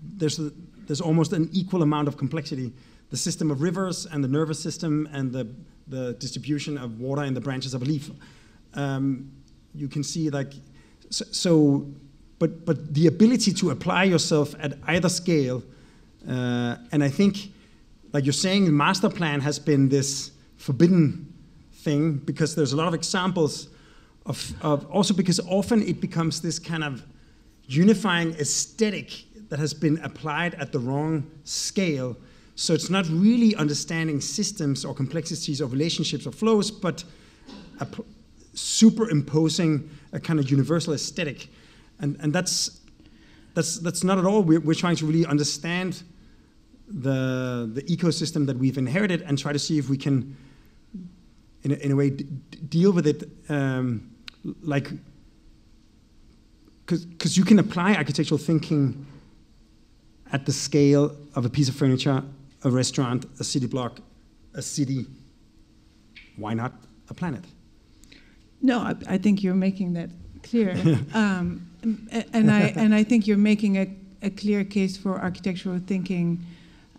there's a, there's almost an equal amount of complexity. The system of rivers and the nervous system and the the distribution of water in the branches of a leaf. Um, you can see like so, so, but but the ability to apply yourself at either scale uh, and i think like you're saying, the master plan has been this forbidden thing because there's a lot of examples of, of also because often it becomes this kind of unifying aesthetic that has been applied at the wrong scale. So it's not really understanding systems or complexities or relationships or flows, but superimposing a kind of universal aesthetic. And, and that's, that's, that's not at all. We're, we're trying to really understand the, the ecosystem that we've inherited and try to see if we can, in a, in a way, deal with it um, like, because you can apply architectural thinking at the scale of a piece of furniture, a restaurant, a city block, a city. Why not a planet? No, I, I think you're making that clear. um, and, I, and I think you're making a, a clear case for architectural thinking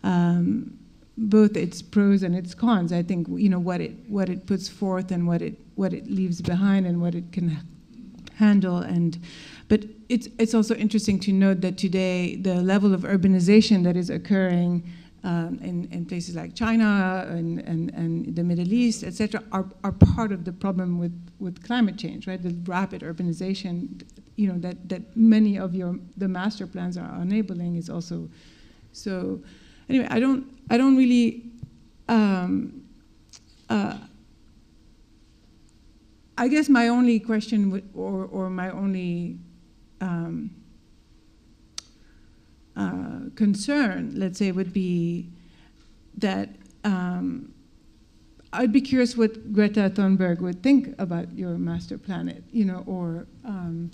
um, both its pros and its cons. I think you know what it what it puts forth and what it what it leaves behind and what it can handle and but it's it's also interesting to note that today the level of urbanization that is occurring um, in, in places like China and, and, and the Middle East, etc., are, are part of the problem with, with climate change, right? The rapid urbanization, you know, that, that many of your the master plans are enabling is also so anyway, I don't, I don't really, um, uh, I guess my only question or, or my only um, uh, concern, let's say, would be that um, I'd be curious what Greta Thunberg would think about your master planet, you know, or um,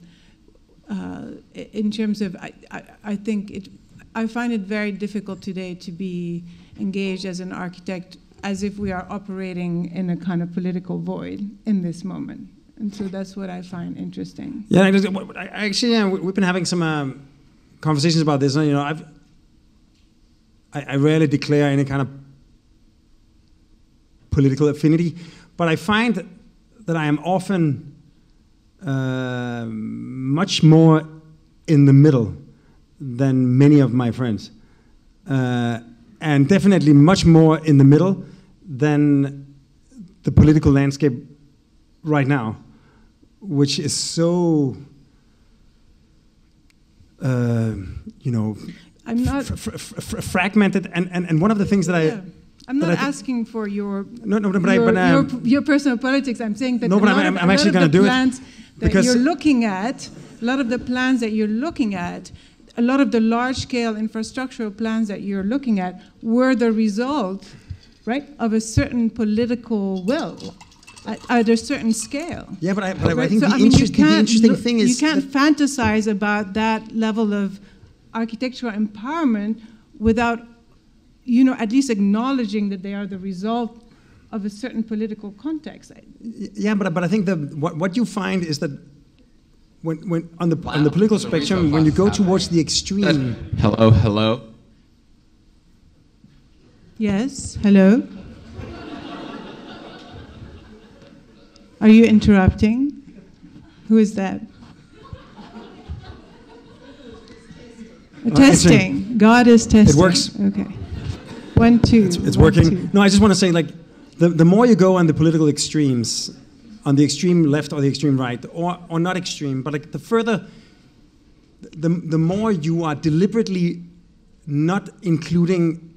uh, in terms of, I, I, I think it I find it very difficult today to be engaged as an architect as if we are operating in a kind of political void in this moment. And so that's what I find interesting. Yeah, actually, yeah, we've been having some um, conversations about this. You know, I've, I, I rarely declare any kind of political affinity, but I find that I am often uh, much more in the middle than many of my friends. Uh, and definitely much more in the middle than the political landscape right now, which is so, uh, you know, I'm not fragmented. And, and, and one of the things that yeah. I I'm not asking for your no, no, but your, I, but, um, your, your, personal politics. I'm saying that no, but I'm, I'm actually going to do it that because you're looking at a lot of the plans that you're looking at a lot of the large scale infrastructural plans that you're looking at were the result, right, of a certain political will at, at a certain scale. Yeah, but I, but right? I think so, the, I mean, interest, the interesting look, thing is. You can't fantasize about that level of architectural empowerment without, you know, at least acknowledging that they are the result of a certain political context. Yeah, but, but I think the, what, what you find is that when, when on the wow. on the political spectrum, when you go towards the extreme. Hello, hello. Yes, hello. Are you interrupting? Who is that? Uh, testing. God is testing. It works. Okay. One, two. It's, it's one, working. Two. No, I just want to say, like, the, the more you go on the political extremes, on the extreme left or the extreme right, or, or not extreme, but like the further, the, the more you are deliberately not including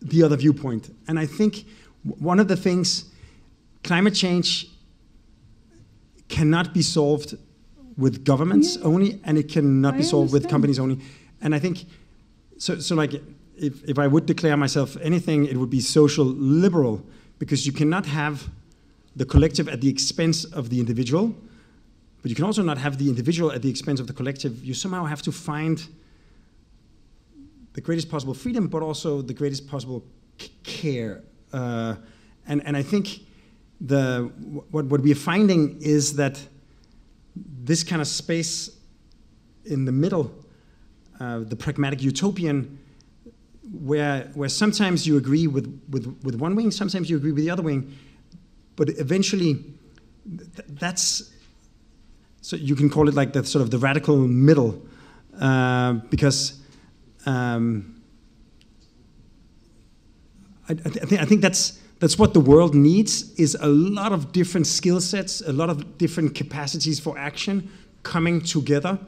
the other viewpoint. And I think one of the things, climate change cannot be solved with governments yeah. only, and it cannot I be solved understand. with companies only. And I think, so, so like, if, if I would declare myself anything, it would be social liberal, because you cannot have the collective at the expense of the individual, but you can also not have the individual at the expense of the collective. You somehow have to find the greatest possible freedom, but also the greatest possible care. Uh, and, and I think the, what, what we are finding is that this kind of space in the middle, uh, the pragmatic utopian, where, where sometimes you agree with, with, with one wing, sometimes you agree with the other wing, but eventually th that's, so you can call it like the sort of the radical middle, uh, because um, I, I, th I think that's, that's what the world needs is a lot of different skill sets, a lot of different capacities for action coming together.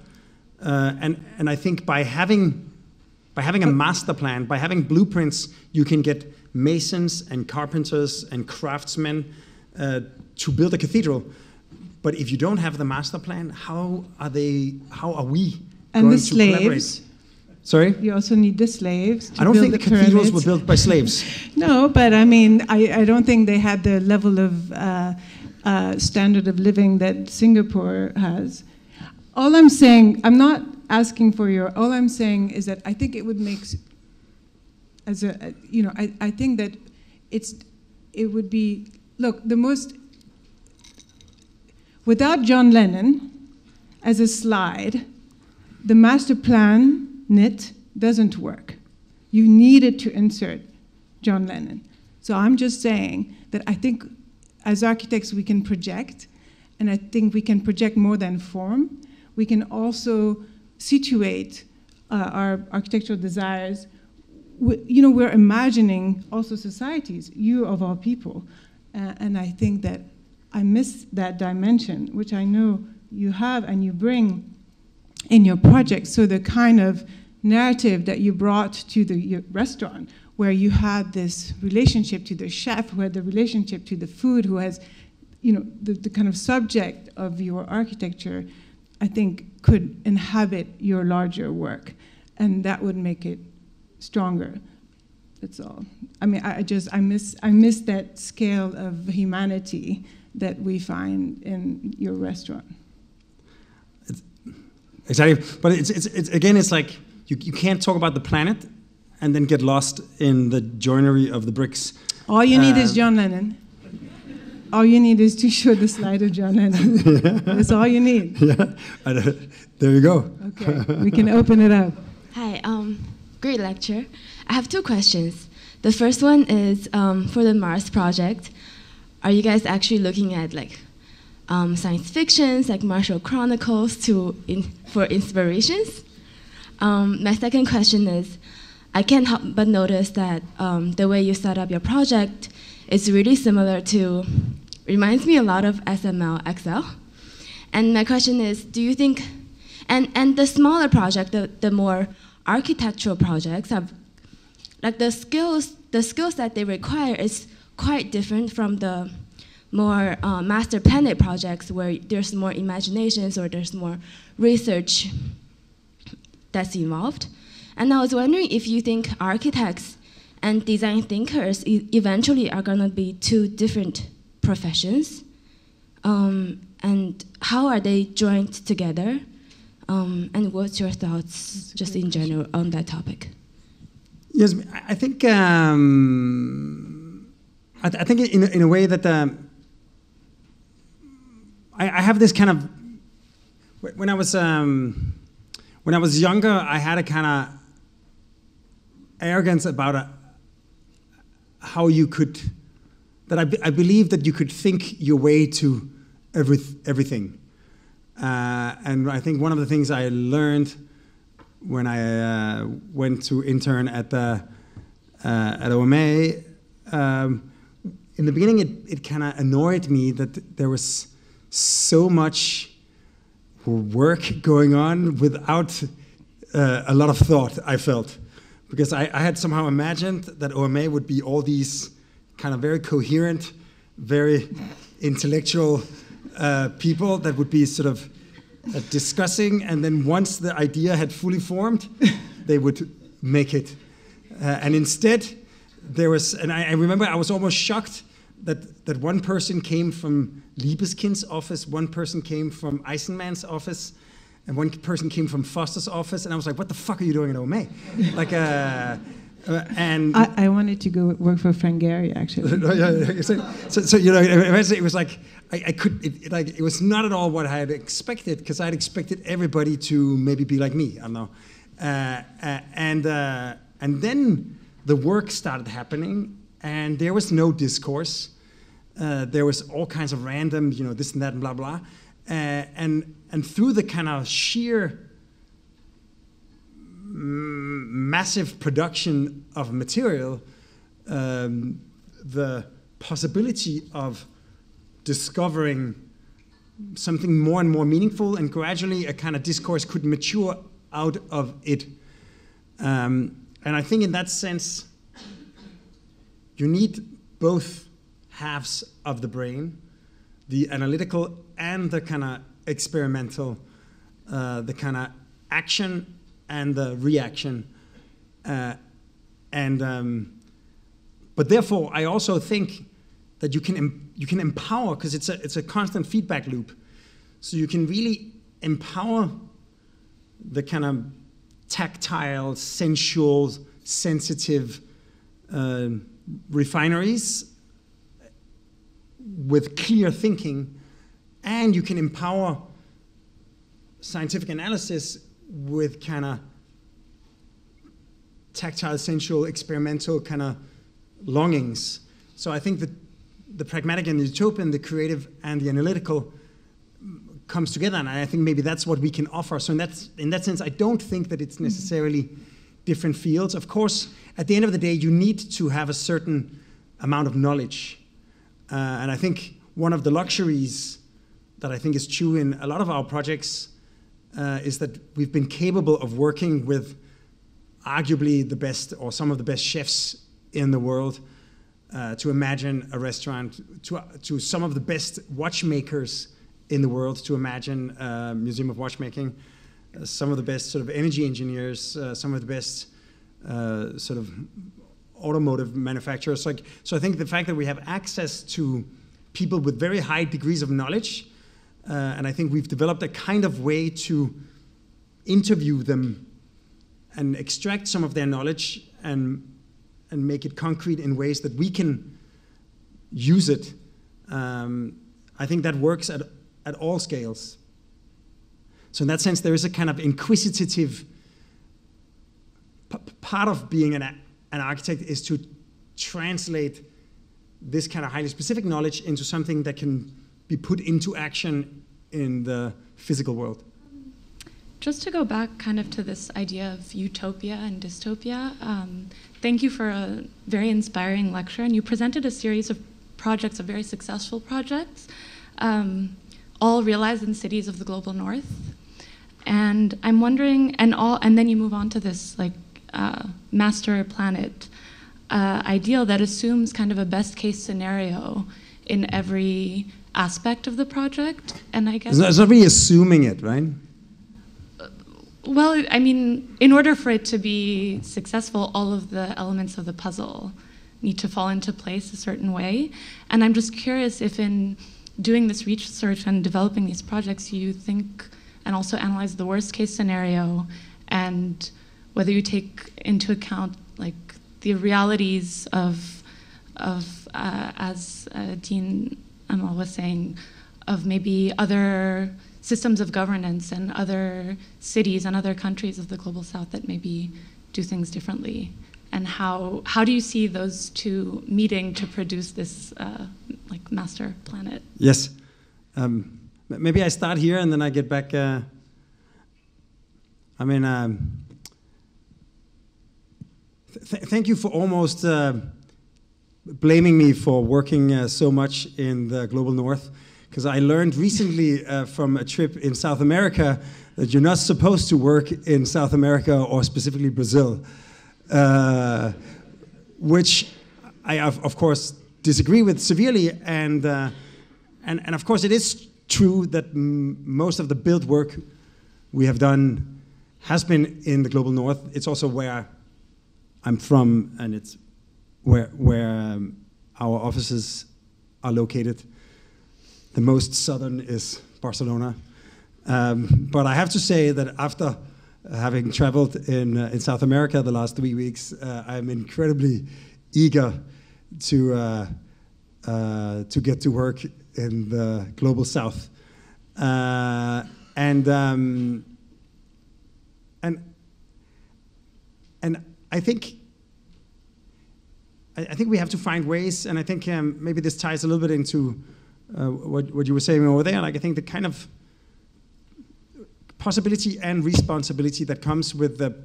Uh, and, and I think by having, by having a master plan, by having blueprints, you can get masons and carpenters and craftsmen uh, to build a cathedral. But if you don't have the master plan, how are they? How are we and going the slaves, to collaborate? Sorry? You also need the slaves. I don't think the cathedrals were built by slaves. no, but I mean, I, I don't think they had the level of uh, uh, standard of living that Singapore has. All I'm saying, I'm not asking for your, all I'm saying is that I think it would make, as a, you know, I, I think that it's, it would be, look, the most, without John Lennon as a slide, the master plan knit doesn't work. You needed to insert John Lennon. So I'm just saying that I think as architects we can project, and I think we can project more than form. We can also situate uh, our architectural desires. We, you know, we're imagining also societies, you of all people. Uh, and I think that I miss that dimension, which I know you have and you bring in your project. So the kind of narrative that you brought to the restaurant, where you had this relationship to the chef, who had the relationship to the food, who has, you know, the, the kind of subject of your architecture, I think could inhabit your larger work, and that would make it stronger. That's all. I mean, I, I just I miss I miss that scale of humanity that we find in your restaurant. It's, Exactly, but it's, it's, it's again, it's like you, you can't talk about the planet and then get lost in the joinery of the bricks. All you need is uh, John Lennon. All you need is to show the slide of John Lennon. yeah. That's all you need. Yeah, uh, there you go. Okay, we can open it up. Hi, um, great lecture. I have two questions. The first one is um, for the Mars project. Are you guys actually looking at like um, science fictions like Martian Chronicles to in, for inspirations? Um, my second question is, I can't help but notice that um, the way you set up your project is really similar to, reminds me a lot of SML XL. And my question is, do you think, and, and the smaller project, the, the more architectural projects have, like the skills, the skills that they require is quite different from the more uh, master planned projects where there's more imaginations or there's more research that's involved. And I was wondering if you think architects and design thinkers e eventually are going to be two different professions. Um, and how are they joined together? Um, and what's your thoughts, just in general, on that topic? Yes, I think um, I, th I, think in, in a way that um, I, I, have this kind of when I was um, when I was younger, I had a kind of arrogance about a, uh, how you could that I, be, I believe that you could think your way to every, everything. Uh, and I think one of the things I learned when I uh, went to intern at the uh, at OMA, um, in the beginning, it, it kind of annoyed me that there was so much work going on without uh, a lot of thought. I felt because I, I had somehow imagined that OMA would be all these kind of very coherent, very intellectual uh, people that would be sort of discussing, and then once the idea had fully formed, they would make it. Uh, and instead, there was, and I, I, remember I was almost shocked that, that one person came from Libeskind's office, one person came from Eisenman's office, and one person came from Foster's office, and I was like, "What the fuck are you doing at OMA?" like, uh, uh, and I, I, wanted to go work for Frank Gehry actually. so, so, so, you know, it was like I, I could, it, it, like it was not at all what I had expected because I had expected everybody to maybe be like me. I don't know, uh, uh, and uh, and then the work started happening, and there was no discourse. Uh, there was all kinds of random, you know, this and that and blah blah, uh, and and through the kind of sheer massive production of material, um, the possibility of discovering something more and more meaningful, and gradually a kind of discourse could mature out of it. Um, and I think in that sense, you need both halves of the brain the analytical and the kind of experimental, uh, the kind of action and the reaction. Uh, and um, but therefore, I also think that you can you can empower because it's a it's a constant feedback loop. So you can really empower the kind of tactile, sensual, sensitive uh, refineries with clear thinking, and you can empower scientific analysis with kind of tactile, sensual, experimental kind of longings. So I think that the pragmatic and the utopian, the creative and the analytical comes together, and I think maybe that's what we can offer. So in that in that sense, I don't think that it's necessarily different fields. Of course, at the end of the day, you need to have a certain amount of knowledge, uh, and I think one of the luxuries that I think is true in a lot of our projects uh, is that we've been capable of working with arguably the best or some of the best chefs in the world uh, to imagine a restaurant, to, to some of the best watchmakers in the world to imagine a museum of watchmaking, uh, some of the best sort of energy engineers, uh, some of the best uh, sort of automotive manufacturers. Like, so I think the fact that we have access to people with very high degrees of knowledge uh, and I think we've developed a kind of way to interview them and extract some of their knowledge and, and make it concrete in ways that we can use it. Um, I think that works at, at all scales. So, in that sense, there is a kind of inquisitive part of being an, an architect is to translate this kind of highly specific knowledge into something that can be put into action in the physical world. Just to go back kind of to this idea of utopia and dystopia, um, thank you for a very inspiring lecture. And you presented a series of projects, of very successful projects, um, all realized in cities of the global north. And I'm wondering, and all, and then you move on to this like uh, master planet uh, ideal that assumes kind of a best case scenario in every aspect of the project. And I guess it's not, it's not really assuming it, right? Well, I mean, in order for it to be successful, all of the elements of the puzzle need to fall into place a certain way. And I'm just curious if, in doing this research and developing these projects, you think and also analyze the worst case scenario and whether you take into account like the realities of of uh, as uh, Dean Amale was saying, of maybe other systems of governance and other cities and other countries of the global south that maybe do things differently. And how how do you see those two meeting to produce this uh, like master planet? Yes. Um, maybe i start here and then i get back uh, i mean um, th thank you for almost uh, blaming me for working uh, so much in the global north because I learned recently uh, from a trip in South America that you're not supposed to work in South America or specifically Brazil, uh, which I, of, course, disagree with severely. And, uh, and, and of course, it is true that most of the build work we have done has been in the global north. It's also where I'm from, and it's where, where um, our offices are located. The most southern is Barcelona. Um, but I have to say that after having traveled in, uh, in South America the last three weeks, uh, I'm incredibly eager to, uh, uh to get to work in the global south. Uh, and, um, and, and I think I, think we have to find ways, and I think um, maybe this ties a little bit into uh, what, what you were saying over there. Like I think the kind of possibility and responsibility that comes with the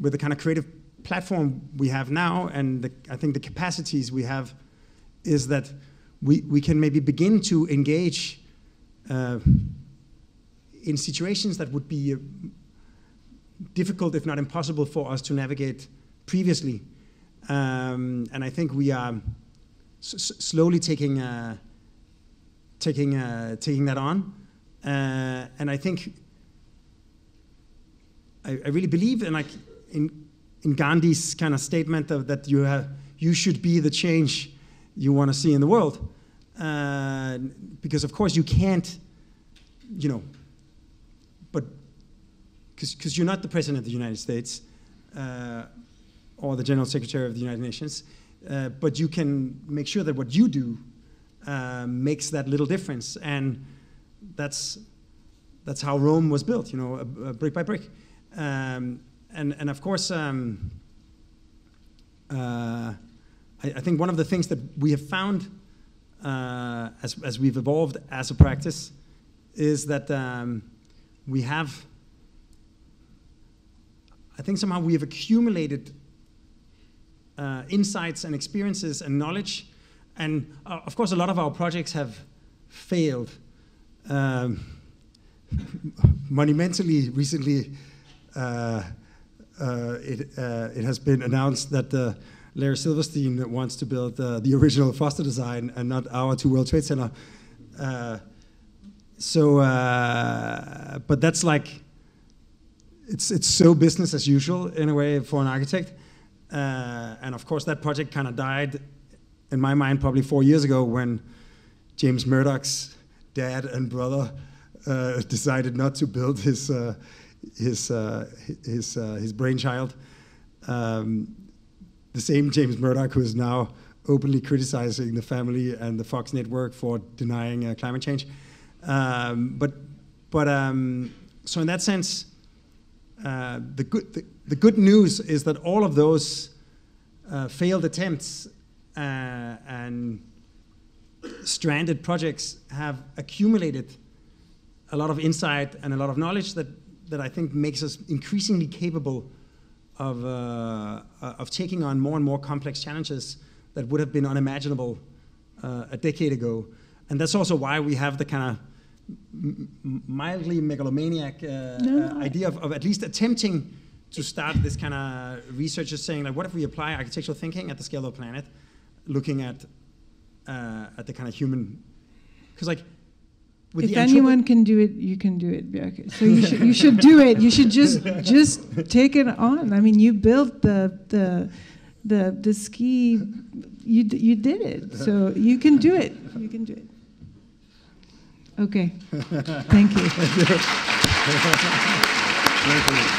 with the kind of creative platform we have now, and the, I think the capacities we have, is that we we can maybe begin to engage uh, in situations that would be uh, difficult, if not impossible, for us to navigate previously. Um, and I think we are slowly taking uh, taking uh, taking that on. Uh, and I think I, I, really believe in like in in Gandhi's kind of statement of that you have you should be the change you want to see in the world. Uh, because of course you can't, you know, but because you're not the president of the United States uh, or the General Secretary of the United Nations, uh, but you can make sure that what you do uh, makes that little difference. And that's, that's how Rome was built, you know, brick by brick. Um, and, and of course, um, uh, I, I, think one of the things that we have found uh, as, as we've evolved as a practice is that um, we have, I think somehow we have accumulated uh, insights and experiences and knowledge and uh, of course, a lot of our projects have failed. Um, monumentally, recently, uh, uh, it, uh, it has been announced that uh, Larry Silverstein wants to build the original Foster design and not our two World Trade Center. so, but that's like, it's, it's so business as usual in a way for an architect. And of course, that project kind of died in my mind, probably four years ago when James Murdoch's dad and brother uh, decided not to build his uh, his uh, his uh, his brainchild. Um, the same James Murdoch who is now openly criticizing the family and the Fox network for denying uh, climate change. Um, but but um, so in that sense, uh, the good the, the, good news is that all of those failed attempts uh, and stranded projects have accumulated a lot of insight and a lot of knowledge that, that I think makes us increasingly capable of, uh, of taking on more and more complex challenges that would have been unimaginable uh, a decade ago. And that's also why we have the kind of mildly megalomaniac uh, no. Uh, idea of, of, at least attempting to start this kind of research, just saying like, what if we apply architectural thinking at the scale of the planet? looking at uh, at the kind of human, because like. if anyone can do it, you can do it, Bjarke. So you should, you should do it. You should just just take it on. I mean, you built the the the the ski. You you did it. So you can do it. You can do it. Okay. Thank you. Thank you. Thank you.